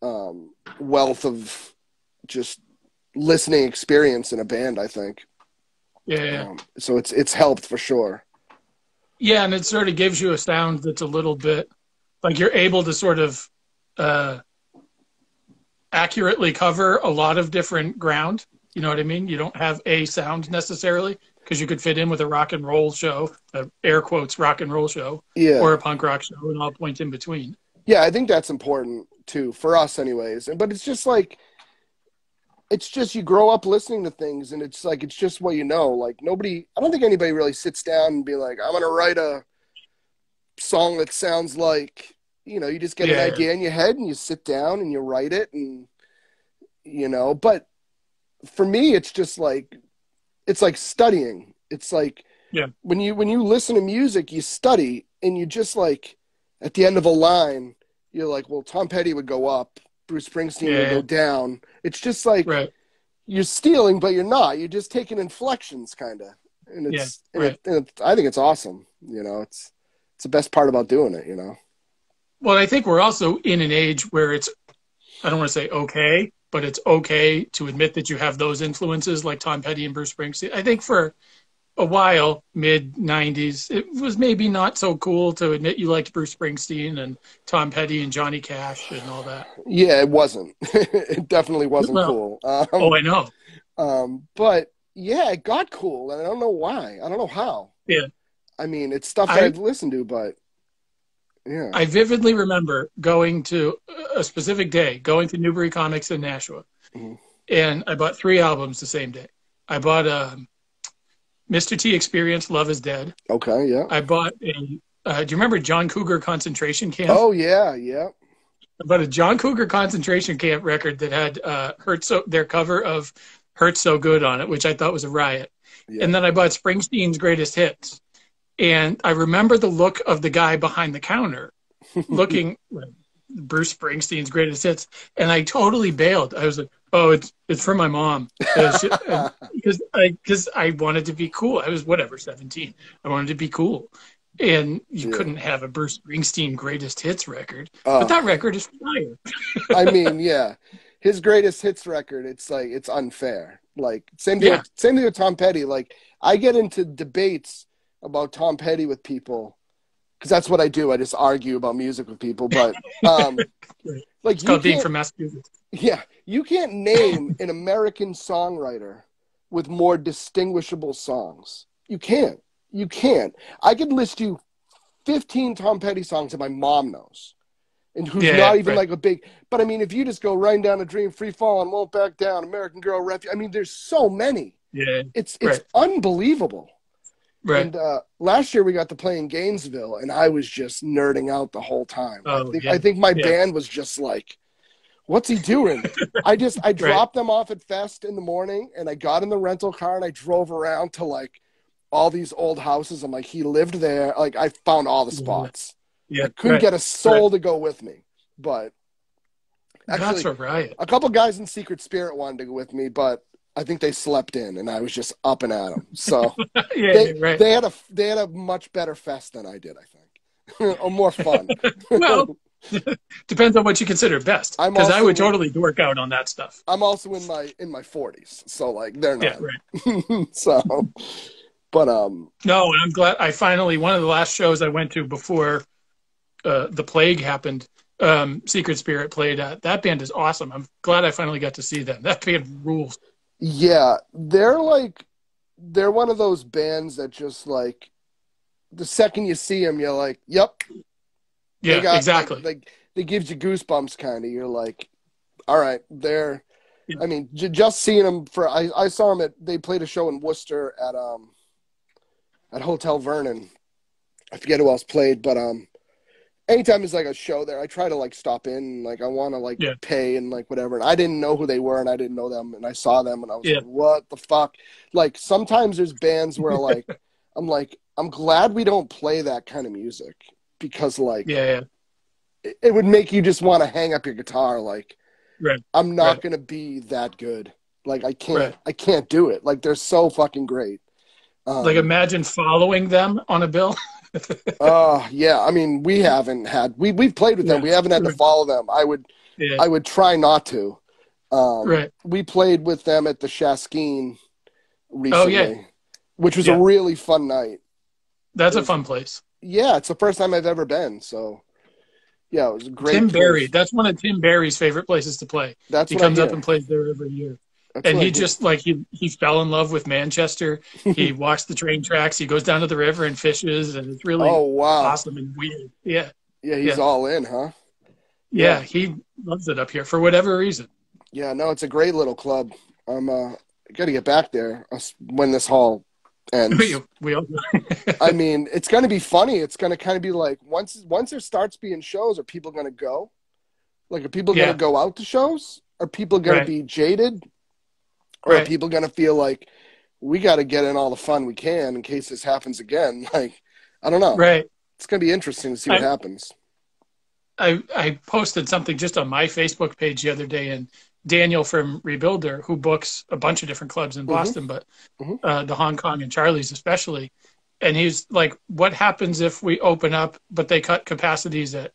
um wealth of just listening experience in a band. I think Yeah, yeah. um, so. It's it's helped for sure. Yeah, and it sort of gives you a sound that's a little bit like you're able to sort of uh, accurately cover a lot of different ground. You know what I mean? You don't have a sound necessarily because you could fit in with a rock and roll show, air quotes rock and roll show, Yeah, or a punk rock show, and all points in between. yeah. I think that's important too for us, anyways. And but it's just like it's just you grow up listening to things, and it's like it's just what you know. Like nobody, I don't think anybody really sits down and be like, I'm gonna write a song that sounds like you know. You just get Yeah. an idea in your head, and you sit down and you write it, and you know. But for me, it's just like it's like studying. It's like Yeah. when you when you listen to music, you study, and you just like at the end of a line, you're like, well, Tom Petty would go up, Bruce Springsteen would Yeah. go down. It's just like Right. you're stealing, but you're not. You're just taking inflections, kind of. And it's, Yeah, and it, and it, I think it's awesome. You know, it's it's the best part about doing it. You know. Well, I think we're also in an age where it's, I don't want to say okay, but it's okay to admit that you have those influences like Tom Petty and Bruce Springsteen. I think for a while, mid 90s, it was maybe not so cool to admit you liked Bruce Springsteen and Tom Petty and Johnny Cash and all that. Yeah, it wasn't. <laughs> it definitely wasn't cool. Um, Oh, I know. um, but yeah, it got cool, and I don't know why. I don't know how. Yeah. I mean, it's stuff I- I've listened to, but yeah. I vividly remember going to a specific day, going to Newbury Comics in Nashua, Mhm. and I bought three albums the same day. I bought um, Mr. T Experience, Love Is Dead. okay. Yeah. I bought a. Uh, do you remember John Cougar concentration camp? Oh yeah. Yeah. I bought a John Cougar concentration camp record that had uh, "Hurt So" their cover of "Hurt So Good" on it, which I thought was a riot. Yeah. And then I bought Springsteen's greatest hits, and I remember the look of the guy behind the counter, <laughs> looking Bruce Springsteen's greatest hits, and I totally bailed. I was like, "Oh, it's it's for my mom," because <laughs> I because I wanted to be cool. I was whatever seventeen. I wanted to be cool, and you Yeah. couldn't have a Bruce Springsteen greatest hits record. Uh, But that record is fire. I <laughs> mean, yeah, his greatest hits record. It's like it's unfair. Like same thing. Yeah. Same thing with Tom Petty. Like I get into debates about Tom Petty with people because that's what I do. I just argue about music with people. But um, <laughs> like It's you being can't, from Massachusetts. yeah, you can't name an American songwriter with more distinguishable songs You can't. You can't. I could list you 15 Tom Petty songs that my mom knows. And who's Yeah, not even right. like a big but I mean if you just go riding down a dream, free fall, and won't back down, American Girl Refuge. I mean, there's so many. Yeah. It's it's unbelievable. Right. And uh, last year we got to play in Gainesville, and I was just nerding out the whole time. I Oh, think yeah. I think my Yeah. band was just like, "What's he doing?" <laughs> I just I dropped them off at Fest in the morning, and I got in the rental car and I drove around to like all these old houses. I'm like, he lived there. Like I found all the spots. yeah. I couldn't right. get a soul to go with me, but That's actually, a riot. a couple guys in Secret Spirit wanted to go with me, but I think they slept in, and I was just up and at them. So. <laughs> yeah. they, right. they had a they had a much better fest than I did, I think, <laughs> or more fun. <laughs> well, depends on what you consider best. I'm Because I would totally dork out on that stuff. I'm also in my in my forties, so like they're not. Yeah. Right. so, but um, No, and I'm glad I finally one of the last shows I went to before uh, the plague happened. Um, Secret Spirit played at. That band is awesome. I'm glad I finally got to see them. That band rules. Yeah, they're like they're one of those bands that just like the second you see them, you're like, yep, Yeah, got, exactly. Like, like they gives you goosebumps, kind of. You're like, all right, they're. Yeah. I mean, j- just seeing them for I, I saw them at they played a show in Worcester at um at Hotel Vernon. I forget who else played, but um anytime there's like a show there, I try to like stop in, like I want to like Yeah. pay and like whatever. And I didn't know who they were, and I didn't know them, and I saw them, and I was Yeah. like, what the fuck? Like sometimes there's bands where like <laughs> I'm like I'm glad we don't play that kind of music because like yeah, yeah. it, it would make you just want to hang up your guitar like Right. i'm not Right. gonna be that good like i can't Right. i can't do it like they're so fucking great um, Like imagine following them on a bill. <laughs> <laughs> uh yeah i mean we haven't had we we've played with them Yeah. we haven't had to follow them i would yeah. i would try not to um right. we played with them at the Shaskeen recently Oh, yeah. which was a really fun night That's a fun place. yeah it's the first time i've ever been so yeah it was a great Tim place. Barry. That's one of Tim Barry's favorite places to play. that's he comes up and plays there every year. That's and he just like he he fell in love with Manchester. <laughs> he walks the train tracks. He goes down to the river and fishes, and it's really oh wow awesome and weird. Yeah, Yeah, he's Yeah. all in, huh? yeah, Yeah. he loves it up here for whatever reason. Yeah, no, it's a great little club. I'm uh got to get back there when this hall ends. we, <laughs> we all, I mean, it's going to be funny. It's going to kind of be like once once there starts being shows, are people going to go? Like, are people Yeah. going to go out to shows? Are people going Right. to be jaded? Or are people going to feel like we got to get in all the fun we can in case this happens again? <laughs> Like, I don't know. right. It's going to be interesting to see what I- happens. I I posted something just on my Facebook page the other day, and Daniel from Rebuilder, who books a bunch of different clubs in Mhm. Boston, but Mhm. uh, the Hong Kong and Charlie's especially, and he's like, "What happens if we open up, but they cut capacities at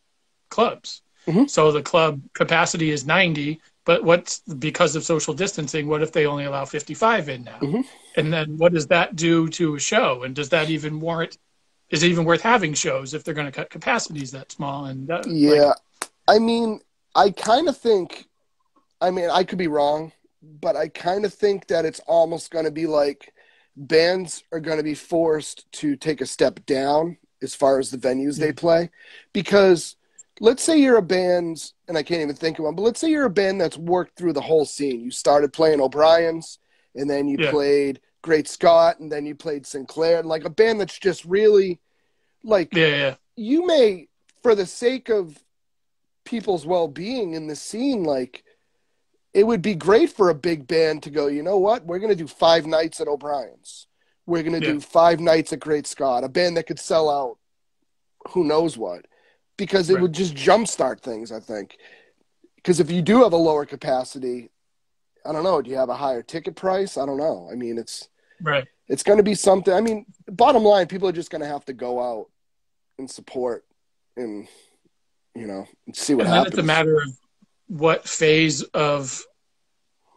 clubs? Mhm. So the club capacity is ninety, but what's because of social distancing? What if they only allow fifty-five in now? Mhm. And then what does that do to a show? And does that even warrant? Is it even worth having shows if they're going to cut capacities that small? And uh, like, Yeah. I mean, I kind of think, I mean, I could be wrong, but I kind of think that it's almost going to be like bands are going to be forced to take a step down as far as the venues they play. Because let's say you're a band, and I can't even think of one, but let's say you're a band that's worked through the whole scene. You started playing O'Brien's, and then you Yeah. played Great Scott, and then you played Sinclair, and like a band that's just really like yeah, yeah. you may for the sake of people's well-being in the scene like it would be great for a big band to go you know what we're going to do five nights at o'brien's we're going to Yeah. do five nights at great scott a band that could sell out who knows what because it Right. would just jumpstart things i think because if you do have a lower capacity i don't know do you have a higher ticket price i don't know i mean it's Right. it's going to be something. I mean, bottom line, people are just going to have to go out and support and you know see what and happens. it's a matter of what phase of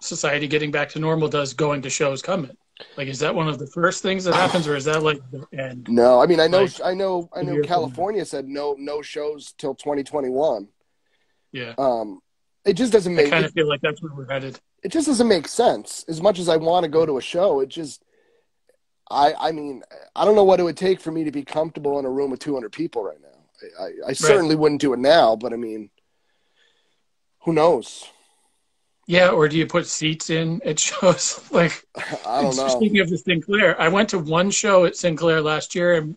society getting back to normal does going to shows come in. Like, is that one of the first things that happens, or is that like the end? no, I mean, I know, Like, I know, I know. year from now. California said no, no shows till 2021. Yeah, Um, it just doesn't I make kind it, of feel like that's where we're headed. it just doesn't make sense. As much as I want to go to a show, it just I I mean I don't know what it would take for me to be comfortable in a room with 200 people right now. I, I, I certainly wouldn't do it now, but I mean, who knows? Yeah, or do you put seats in at shows? <laughs> like I don't know. Speaking of the Sinclair, I went to one show at Sinclair last year, and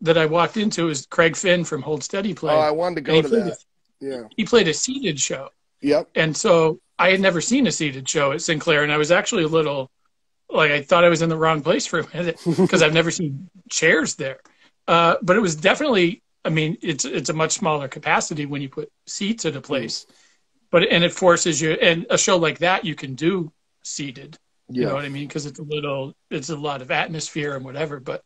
that I walked into was Craig Finn from Hold Steady played. Oh, I wanted to go to that. A, yeah, he played a seated show. Yep. And so I had never seen a seated show at Sinclair, and I was actually a little like I thought I was in the wrong place for a minute <laughs> because I've never seen chairs there. Uh, but it was definitely. I mean, it's it's a much smaller capacity when you put seats at a place, mm. But and it forces you. And a show like that you can do seated. You know what I mean? Because it's a little, it's a lot of atmosphere and whatever. But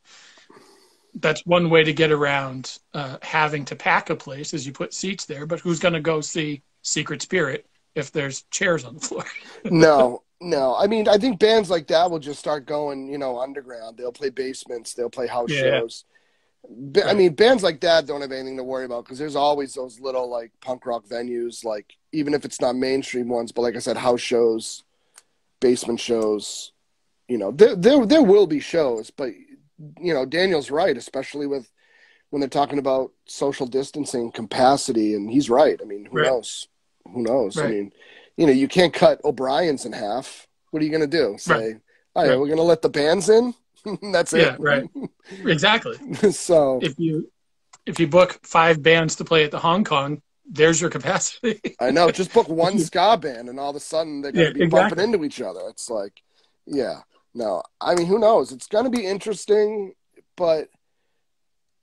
that's one way to get around uh, having to pack a place is you put seats there. But who's going to go see Secret Spirit if there's chairs on the floor? <laughs> no, no. I mean, I think bands like that will just start going, you know, underground. They'll play basements. They'll play house yeah. shows. I mean, bands like that don't have anything to worry about because there's always those little like punk rock venues, like even if it's not mainstream ones, but like I said, house shows, basement shows. You know, there there there will be shows, but you know, Daniel's right, especially with when they're talking about social distancing capacity, and he's right. I mean, who right. knows? Who knows? Right. I mean, you know, you can't cut O'Brien's in half. What are you going to do? Say, right. all right, right. we're going to let the bands in. <laughs> That's it. Yeah, right. exactly. <laughs> so if you if you book five bands to play at the Hong Kong, there's your capacity. <laughs> I know. Just book one ska band, and all of a sudden they're going to yeah, be exactly. bumping into each other. It's like, yeah. No, I mean, who knows? It's going to be interesting, but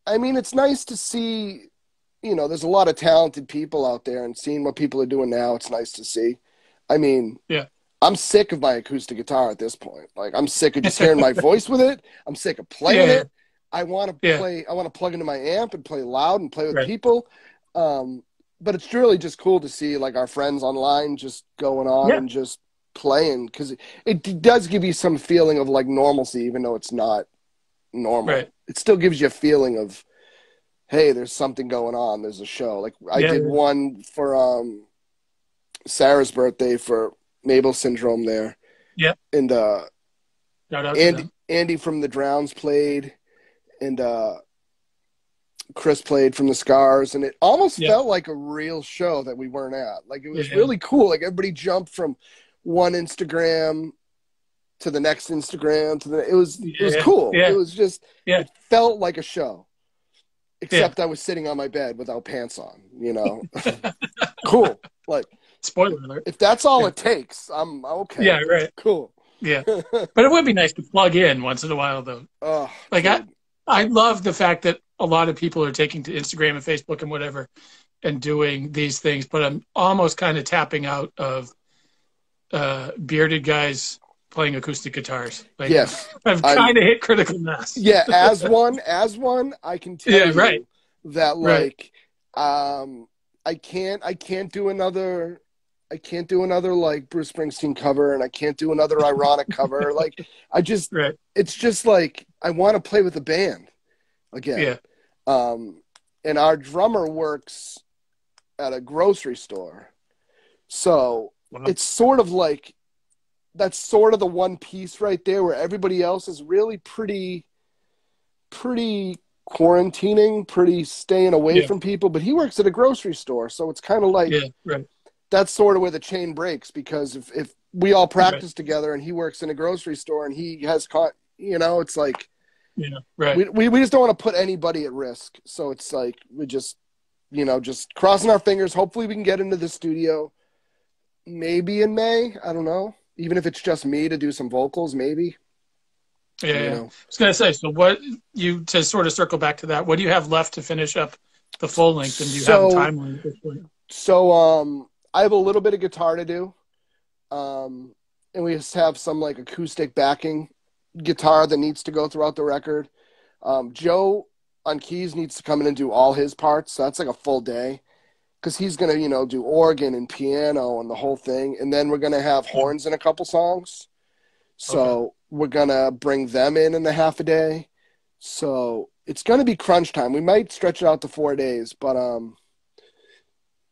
I mean, it's nice to see. You know, there's a lot of talented people out there, and seeing what people are doing now, it's nice to see. I mean, yeah, I'm sick of my acoustic guitar at this point. Like, I'm sick of just hearing my <laughs> voice with it. I'm sick of playing yeah. it. I want to yeah. play. I want to plug into my amp and play loud and play with right. people. Um, but it's really just cool to see like our friends online just going on yeah. and just playing because it, it, does give you some feeling of like normalcy, even though it's not normal. Right. It still gives you a feeling of, hey, there's something going on. There's a show. Like I did one for um, Sarah's birthday for Mabel Syndrome there. Yeah. And uh, Andy, Andy from the Drowns played, and uh, Chris played from the Scars, and it almost yeah. felt like a real show that we weren't at. Like it was yeah. really cool. Like everybody jumped from one Instagram to the next Instagram to the. It was yeah. it was cool. It was just it felt like a show, except I was sitting on my bed without pants on. You know, <laughs> cool. Like spoiler alert. If that's all it takes, I'm okay. Yeah, right. Cool. Yeah, <laughs> but it would be nice to plug in once in a while, though. Oh, like dude. I, I love the fact that a lot of people are taking to Instagram and Facebook and whatever and doing these things, but I'm almost kind of tapping out of uh, bearded guys playing acoustic guitars. Like, yes, I've kind of hit critical mass. yeah, as <laughs> one, as one, I can tell yeah, you right. that like, right. um, I can't, I can't do another. I can't do another like Bruce Springsteen cover, and I can't do another ironic cover. <laughs> Like, I just, right. it's just like I want to play with the band again. Yeah. Um, and our drummer works at a grocery store. So wow. it's sort of like that's sort of the one piece right there where everybody else is really pretty pretty quarantining, pretty staying away yeah. from people, but he works at a grocery store, so it's kind of like yeah, right. That's sort of where the chain breaks because if if we all practice right. together and he works in a grocery store and he has caught, you know, it's like yeah, right. We, we, we just don't want to put anybody at risk. So it's like we just, you know, just crossing our fingers. Hopefully we can get into the studio maybe in May. I don't know. Even if it's just me to do some vocals, maybe. Yeah, yeah. I was gonna say. So, what you to sort of circle back to that? What do you have left to finish up the full length, and do you so, have a timeline? So, um, I have a little bit of guitar to do, um, and we just have some like acoustic backing guitar that needs to go throughout the record. Um, Joe on keys needs to come in and do all his parts. So that's like a full day because he's gonna, you know, do organ and piano and the whole thing, and then we're gonna have horns in a couple songs. So okay. we're gonna bring them in in the half a day. So it's gonna be crunch time. We might stretch it out to four days, but um,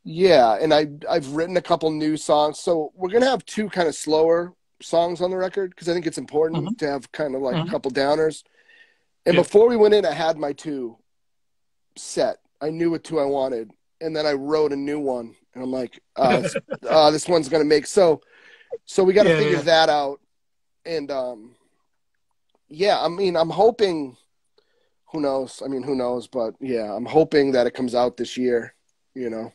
yeah. And I I've written a couple new songs, so we're gonna have two kind of slower songs on the record because I think it's important Mhm. to have kind of like Mhm. a couple downers. And Yeah. before we went in, I had my two set. I knew what two I wanted, and then I wrote a new one, and I'm like, uh, <laughs> this, uh, this one's gonna make so. So we got to Yeah, figure yeah. that out, and um, yeah, I mean, I'm hoping. Who knows? I mean, who knows? But yeah, I'm hoping that it comes out this year. You know,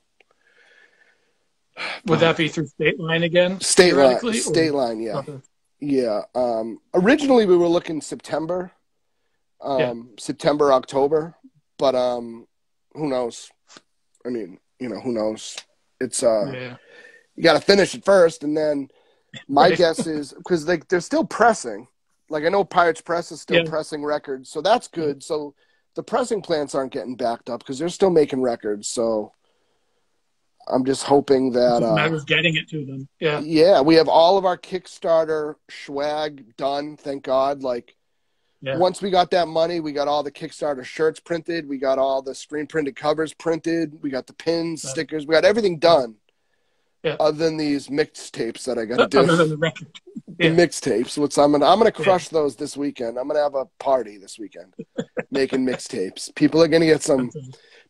Would that be through state line again? state line, theoretically, or- state line, yeah. Okay. Yeah. Um, originally, we were looking September, um, Yeah. September, October, but um, who knows? I mean, you know, who knows? It's uh, Yeah. you got to finish it first, and then my guess is because like they're still pressing. Like I know Pirates Press is still Yeah. pressing records, so that's good. So the pressing plants aren't getting backed up because they're still making records. So I'm just hoping that uh, matter of getting it to them. Yeah. yeah, we have all of our Kickstarter swag done. Thank God. Like Yeah. once we got that money, we got all the Kickstarter shirts printed. We got all the screen printed covers printed. We got the pins, Yeah. stickers. We got everything done. Yeah. Other than these mixtapes that I got to <laughs> do. Other than the record. the Yeah. mixtapes, which I'm gonna I'm gonna crush those this weekend. I'm gonna have a party this weekend, making mixtapes. People are gonna get some.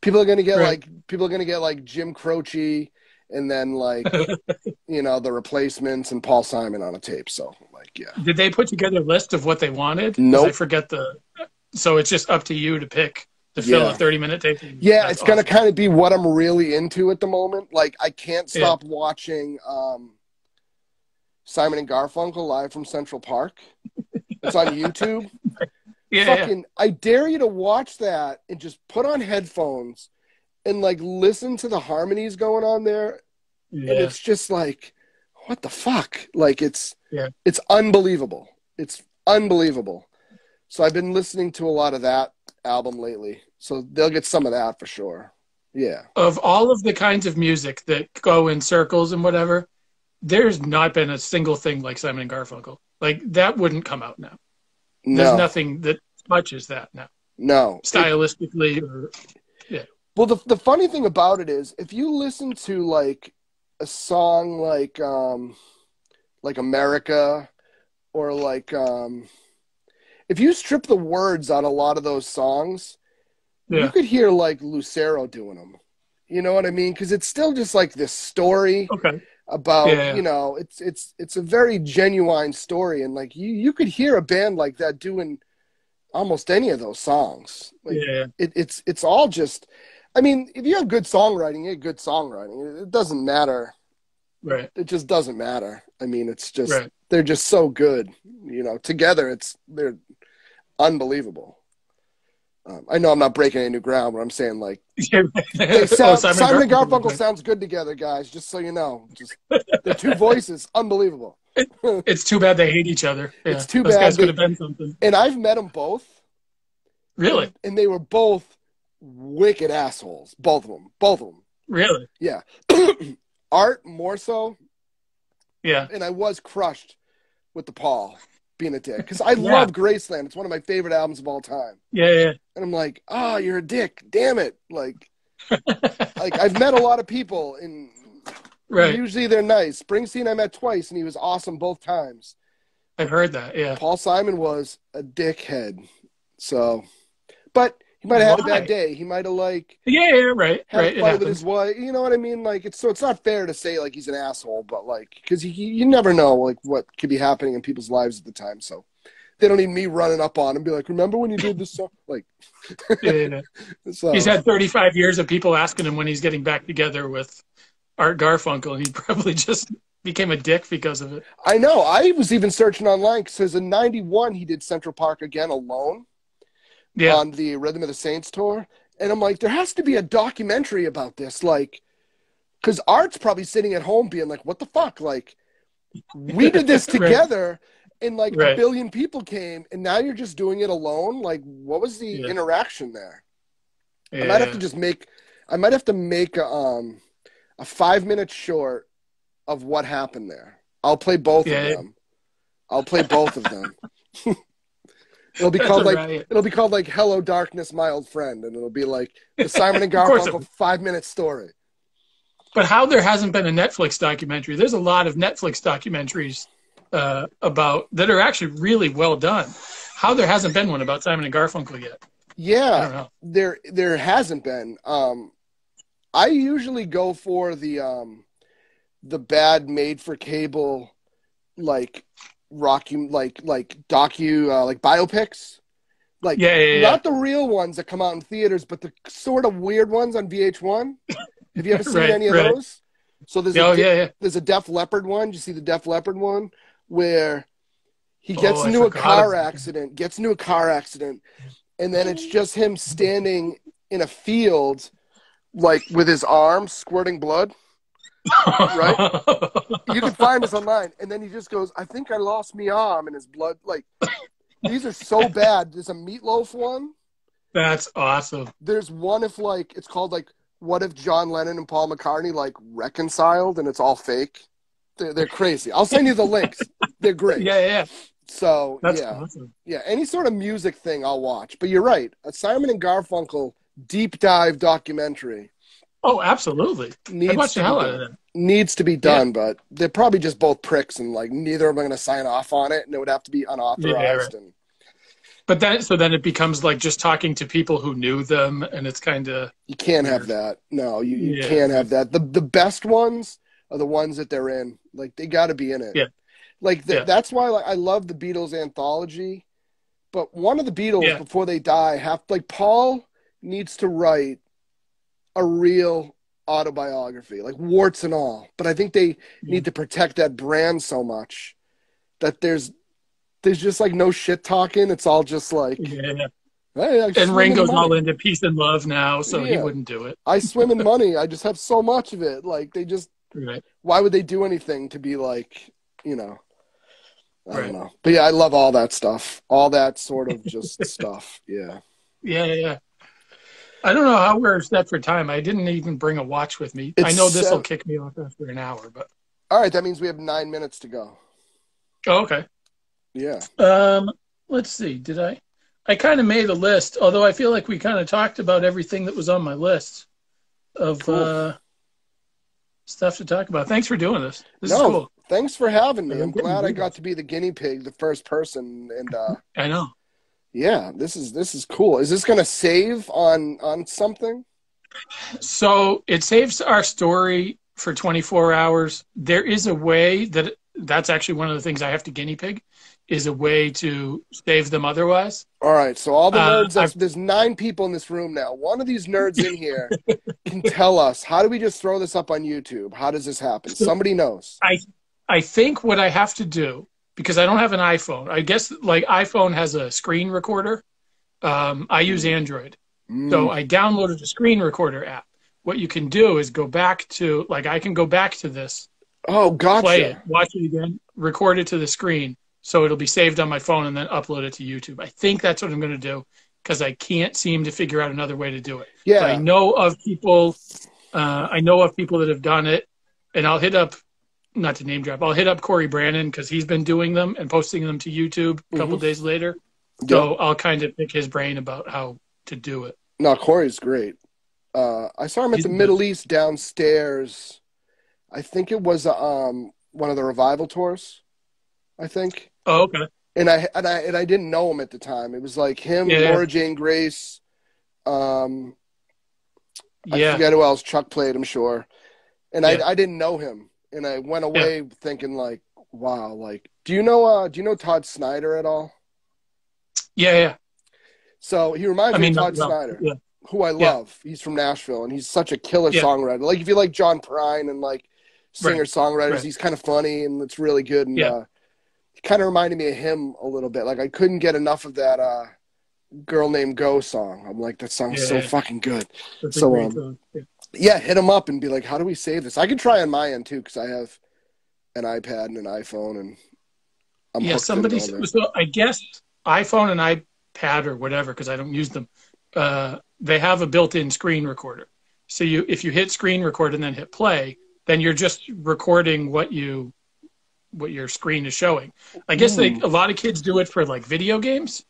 People are gonna get Right. like people are gonna get like Jim Croce, and then like <laughs> you know the replacements and Paul Simon on a tape. So like yeah, Did they put together a list of what they wanted? 'Cause Nope. I forget the. So it's just up to you to pick to fill Yeah. a thirty-minute tape. yeah, That's it's gonna kind of be what I'm really into at the moment. Like I can't Yeah. stop watching um, Simon and Garfunkel live from Central Park. It's on <laughs> YouTube. Yeah, yeah. I dare you to watch that and just put on headphones and like listen to the harmonies going on there. And it's just like what the fuck? Like it's Yeah. it's unbelievable. It's unbelievable. So I've been listening to a lot of that album lately. So they'll get some of that for sure. Yeah. Of all of the kinds of music that go in circles and whatever, there's not been a single thing like Simon and Garfunkel. Like that wouldn't come out now. There's nothing that touches that now, no It- stylistically or Well, the the funny thing about it is, if you listen to like a song like um, like America, or like um, if you strip the words out a lot of those songs, you could hear like Lucero doing them. You know what I mean? Because it's still just like this story Okay. about Yeah. you know it's it's it's a very genuine story, and like you you could hear a band like that doing almost any of those songs. Like, Yeah. it, it's it's all just i mean if you have good songwriting you have good songwriting. It, it doesn't matter. Right. it just doesn't matter. I mean it's just Right. they're just so good you know. Together it's they're unbelievable. Um, i know i'm not breaking any new ground but i'm saying like <laughs> they Oh, sound, simon, and garfunkel sounds good together guys just so you know. Just the two voices unbelievable It's too bad they hate each other. Yeah. It's too Those bad guys could have been something. and i've met them both Really? and, and they were both wicked assholes both of them both of them Really? yeah <clears throat> art more so Yeah. and I was crushed with the Paul being a dick because I <laughs> Yeah. love Graceland. It's one of my favorite albums of all time, Yeah. Yeah. and I'm like, oh, you're a dick. Damn it! Like, <laughs> like I've met a lot of people, and right. usually they're nice. Springsteen I met twice, and he was awesome both times. I've heard that. Yeah. Paul Simon was a dickhead. So, but he might have had a bad day. He might have like Yeah. Yeah. Right. had Right. a fight with his wife. You know what I mean? Like it's so it's not fair to say like he's an asshole, but like because he, he- you never know like what could be happening in people's lives at the time. So they don't need me running up on him and be like, "Remember when you did this song?" <laughs> Like, Yeah, yeah, yeah. <laughs> so He's had 35 years of people asking him when he's getting back together with Art Garfunkel, he <laughs> probably just became a dick because of it. I know. I was even searching online because in '91 he did Central Park again alone Yeah. on the Rhythm of the Saints tour, and I'm like, there has to be a documentary about this, like, because Art's probably sitting at home being like, "What the fuck?" Like, we <laughs> did this Right. together. And like a billion people came, and now you're just doing it alone. Like, what was the Yeah. interaction there? yeah. I might have to just make, I might have to make a, um, a five minute short of what happened there. I'll play both Yeah. of them. I'll play both of them. <laughs> it'll be That's called like it'll be called like "Hello Darkness, My Old Friend," and it'll be like the Simon and <laughs> Garfunkel five minute story. But how there hasn't been a Netflix documentary? There's a lot of Netflix documentaries uh, about that are actually really well done. How there hasn't been one about Simon and Garfunkel yet? Yeah, there there hasn't been. Um, I usually go for the um, the bad made for cable, like rocky, like like docu, uh, like biopics, like Yeah, yeah, yeah. not the real ones that come out in theaters, but the sort of weird ones on VH1. Have you ever <laughs> seen Right, any of right. those? So there's oh a, yeah, yeah. there's a Def Leppard one. Did you see the Def Leppard one where he gets Oh, into a car accident, gets into a car accident, and then it's just him standing in a field, like with his arm squirting blood. Right? <laughs> You can find this online, and then he just goes, "I think I lost my arm," and his blood like. These are so bad. There's a meatloaf one. That's awesome. There's one if like it's called like what if John Lennon and Paul McCartney like reconciled and it's all fake. They're, they're crazy. I'll send you the links. They're great. <laughs> Yeah, yeah, yeah. So That's yeah, awesome. yeah. Any sort of music thing I'll watch. But you're right. Simon and Garfunkel deep dive documentary Oh, absolutely. I needs watched to the be hell out done. of that. Needs to be done, but they're probably just both pricks and like neither of them are going to sign off on it, and it would have to be unauthorized. And But then, so then it becomes like just talking to people who knew them, and it's kind of You can't have that. No, you, you Yeah. can't have that. The the best ones are the ones that they're in. Like they got to be in it. Yeah. Like th- Yeah. that's why like, I love the Beatles anthology. But one of the Beatles Yeah. before they die have like Paul needs to write a real autobiography, like warts and all. But I think they need to protect that brand so much that there's there's just like no shit talking. It's all just like yeah. hey, I And in Ringo's money. all into peace and love now, so he wouldn't do it. I swim in <laughs> money. I just have so much of it. Like they just Right. why would they do anything to be like, you know, I Right. don't know. But yeah, I love all that stuff. All that sort of just <laughs> stuff. Yeah. Yeah, yeah, yeah. I don't know how we're set for time. I didn't even bring a watch with me. I know this will kick me off after an hour, but All right, that means we have nine minutes to go. oh, okay. Yeah. Um, let's see. Did I? I kind of made a list, although I feel like we kind of talked about everything that was on my list of Cool. uh, stuff to talk about. Thanks for doing this. This no, is cool. thanks for having me. I'm I'm glad I got to be the guinea pig, the first person, and uh, I know. Yeah, this is this is cool. Is this gonna save on on something? So it saves our story for 24 hours. There is a way that that's actually one of the things I have to guinea pig is a way to save them otherwise. All right, so all the Uh, nerds. That's, there's nine people in this room now. One of these nerds in here can tell us how do we just throw this up on YouTube? How does this happen? Somebody knows. I I think what I have to do because I don't have an iPhone. I guess like iPhone has a screen recorder. Um, I use Android. Mm. So I downloaded a screen recorder app. What you can do is go back to like I can go back to this, oh, gotcha. play it, watch it again, record it to the screen, so it'll be saved on my phone and then upload it to YouTube. I think that's what I'm going to do because I can't seem to figure out another way to do it. Yeah. But I know of people. Uh, I know of people that have done it, and I'll hit up. Not to name drop, I'll hit up Cory Branan because he's been doing them and posting them to YouTube a couple Mhm. days later. Yep. So I'll kind of pick his brain about how to do it. No, Cory's great. Uh, I saw him at He's the good. Middle East downstairs. I think it was um one of the revival tours. I think, Oh, okay. and I and I and I didn't know him at the time. It was like him, Yeah. Laura Jane Grace. Um, I Yeah. forget who else. Chuck played, I'm sure, and Yeah. I I didn't know him, and I went away thinking like, wow, like, do you know uh do you know Todd Snider at all? Yeah, yeah. So he reminds I me of Todd no, Snider. yeah. who I Yeah. love. He's from Nashville, and he's such a killer Yeah. songwriter. Like if you like John Prine and like singer songwriters, Right. he's kind of funny and it's really good. And Yeah. uh, he kind of reminded me of him a little bit. Like I couldn't get enough of that uh, "Girl Named Go" song. I'm like, that song's so Yeah. fucking good. That's So, um. Yeah. Yeah, hit him up and be like, how do we save this? I can try on my end too because I have an iPad and an iPhone, and I'm yeah, somebody. into all that. So I guess iPhone and iPad or whatever, because I don't use them. Uh, they have a built-in screen recorder. So you, if you hit screen record and then hit play, then you're just recording what you, what your screen is showing. I guess they, a lot of kids do it for like video games.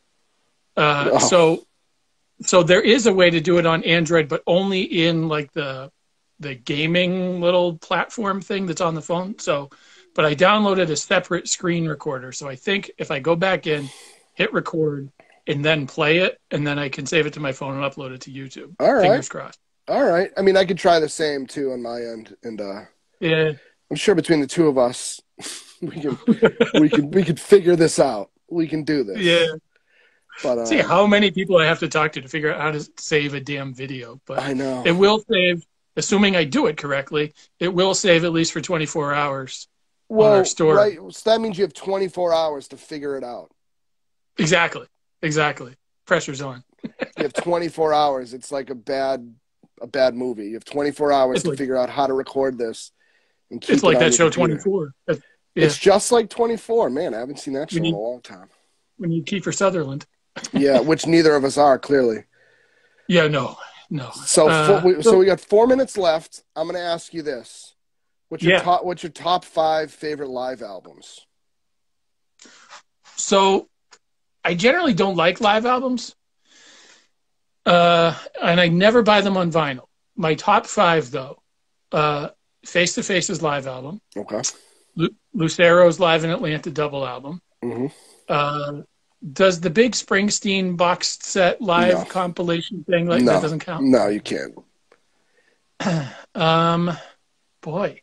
Uh, Oh. So, so there is a way to do it on Android, but only in like the the gaming little platform thing that's on the phone. So, but I downloaded a separate screen recorder. So I think if I go back in, hit record, and then play it, and then I can save it to my phone and upload it to YouTube. All right. Fingers crossed. All right. I mean, I could try the same too on my end, and uh, Yeah. I'm sure between the two of us, <laughs> we can we can we can figure this out. We can do this. Yeah. But uh, See how many people I have to talk to to figure out how to save a damn video. But I know. it will save, assuming I do it correctly, it will save at least for 24 hours. well, our store. right. So that means you have 24 hours to figure it out. Exactly. Exactly. Pressure's on. You have 24 hours. It's like a bad a bad movie. You have 24 hours It's to like- figure out how to record this. And keep It's it like on that show computer. 24 yeah. It's just like 24. Man, I haven't seen that show in a long time. when you Kiefer Sutherland. Yeah, which neither of us are clearly. Yeah, no, no. So, Uh, four, we, so we got four minutes left. I'm going to ask you this: What's your Yeah. top? What's your top five favorite live albums? So I generally don't like live albums. Uh, and I never buy them on vinyl. My top five, though, uh, Face to Face's live album, Okay. Lu- Lucero's Live in Atlanta double album. Mm-hmm. Uh, does the big Springsteen box set live No. compilation thing like No. that doesn't count? No, you can't. <clears throat> Um, boy,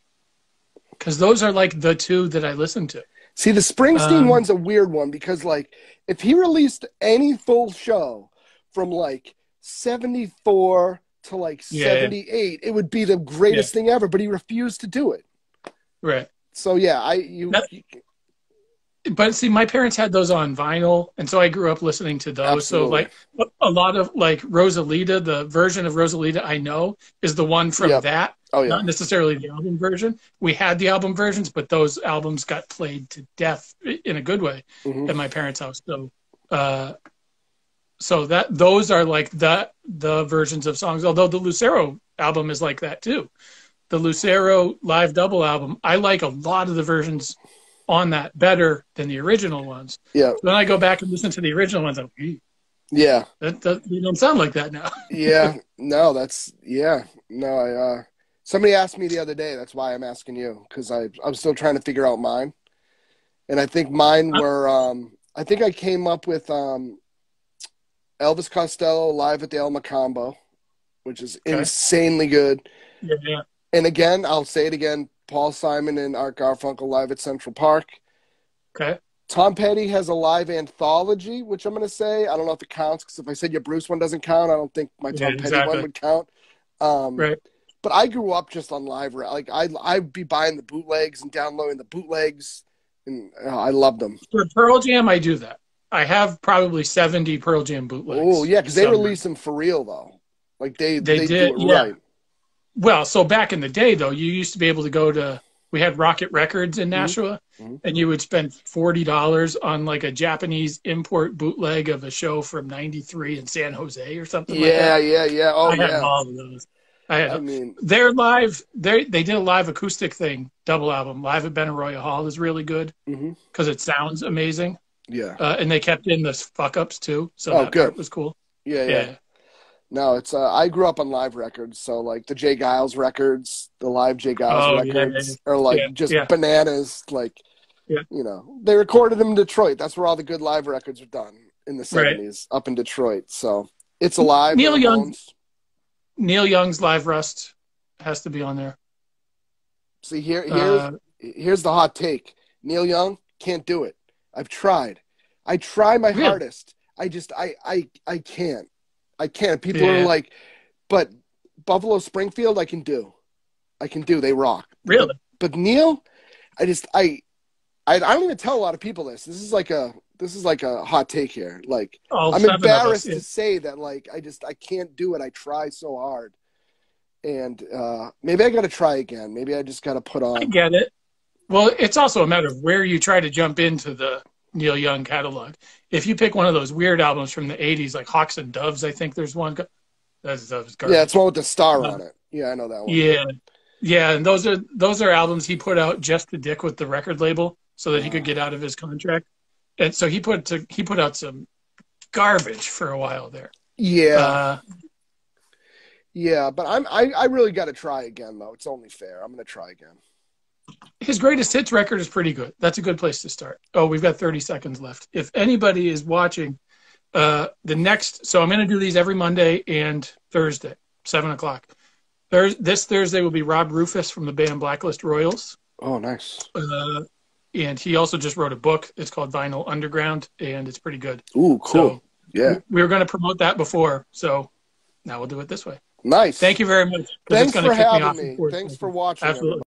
because those are like the two that I listen to. See, the Springsteen Um, one's a weird one because, like, if he released any full show from like '74 to like Yeah. '78, it would be the greatest thing ever. But he refused to do it. Right. So yeah, I you, That- but see my parents had those on vinyl and so i grew up listening to those. So like a lot of like rosalita the version of rosalita i know is the one from Yep. that oh yeah, not necessarily the album version. We had the album versions but those albums got played to death in a good way Mhm. at my parents house. So uh so that those are like the the versions of songs although the lucero album is like that too. The lucero live double album i like a lot of the versions on that better than the original ones. Yeah, then i go back and listen to the original ones. Like, yeah. that, that you don't sound like that now. <laughs> Yeah. No that's yeah. No i uh somebody asked me the other day that's why i'm asking you because i i'm still trying to figure out mine. And i think mine were um i think i came up with um elvis costello live at the El Mocambo which is Okay. insanely good. Yeah, yeah. and again i'll say it again paul simon and art garfunkel live at central park okay Tom Petty has a live anthology, which I'm going to say. I don't know if it counts because if I said your Bruce one doesn't count, I don't think my Yeah, Tom Petty exactly. one would count. Um, right But I grew up just on live. Like I, I'd be buying the bootlegs and downloading the bootlegs, and uh, I loved them. for pearl jam i do that i have probably 70 pearl jam bootlegs Oh yeah, because they release them for real though. Like they, They they, did, do it yeah. right. Well, so back in the day, though, you used to be able to go to. We had Rocket Records in Nashua, Mhm. and you would spend forty dollars on like a Japanese import bootleg of a show from '93 in San Jose or something like Yeah, that. yeah, yeah. Oh I had yeah. all of those. I had I mean, their live. They they did a live acoustic thing, double album, live at Benaroya Hall is really good because it sounds amazing, yeah, uh, and they kept in the fuck ups too, so Oh, that good. was cool. yeah, yeah. Yeah, No, it's. Uh, I grew up on live records, so like the J. Geils records, the live J. Geils Oh, yeah, records are like Yeah, just yeah. bananas. Like, Yeah. you know, they recorded them in Detroit. That's where all the good live records were done in the Right. seventies, up in Detroit. So it's alive. Neil Young-. Neil Young's live Rust has to be on there. See here, here's Uh, here's the hot take. Neil Young can't do it. I've tried. I try my Really? hardest. I just I I I can't. I can't. People Yeah. are like, but Buffalo Springfield, I can do. I can do. They rock. really? But Neil, I just I, I I don't even tell a lot of people this. This is like a this is like a hot take here. Like All I'm of us, embarrassed yeah. to say that like I just I can't do it. I try so hard. And uh maybe I got to try again. Maybe I just got to put on I get it. Well, it's also a matter of where you try to jump into the Neil Young catalog. If you pick one of those weird albums from the '80s, like Hawks and Doves, I think there's one. That's, that's garbage. Yeah, it's one with the star on it. Yeah, I know that one. yeah, yeah, and those are those are albums he put out just to dick with the record label so that he could get out of his contract. And so he put to, he put out some garbage for a while there. Yeah. Uh, Yeah, but I'm I, I really got to try again though. It's only fair. I'm gonna try again. His greatest hits record is pretty good. That's a good place to start. Oh, we've got 30 seconds left. If anybody is watching, uh, the next, so I'm going to do these every Monday and Thursday, seven o'clock. Thurs this Thursday will be Rob Rufus from the band Blacklist Royals. Oh, nice. Uh, and he also just wrote a book. It's called Vinyl Underground, and it's pretty good. Ooh, cool. So yeah, we were going to promote that before, so now we'll do it this way. nice. Thank you very much. Thanks for me having off me. Thanks for watching. Absolutely.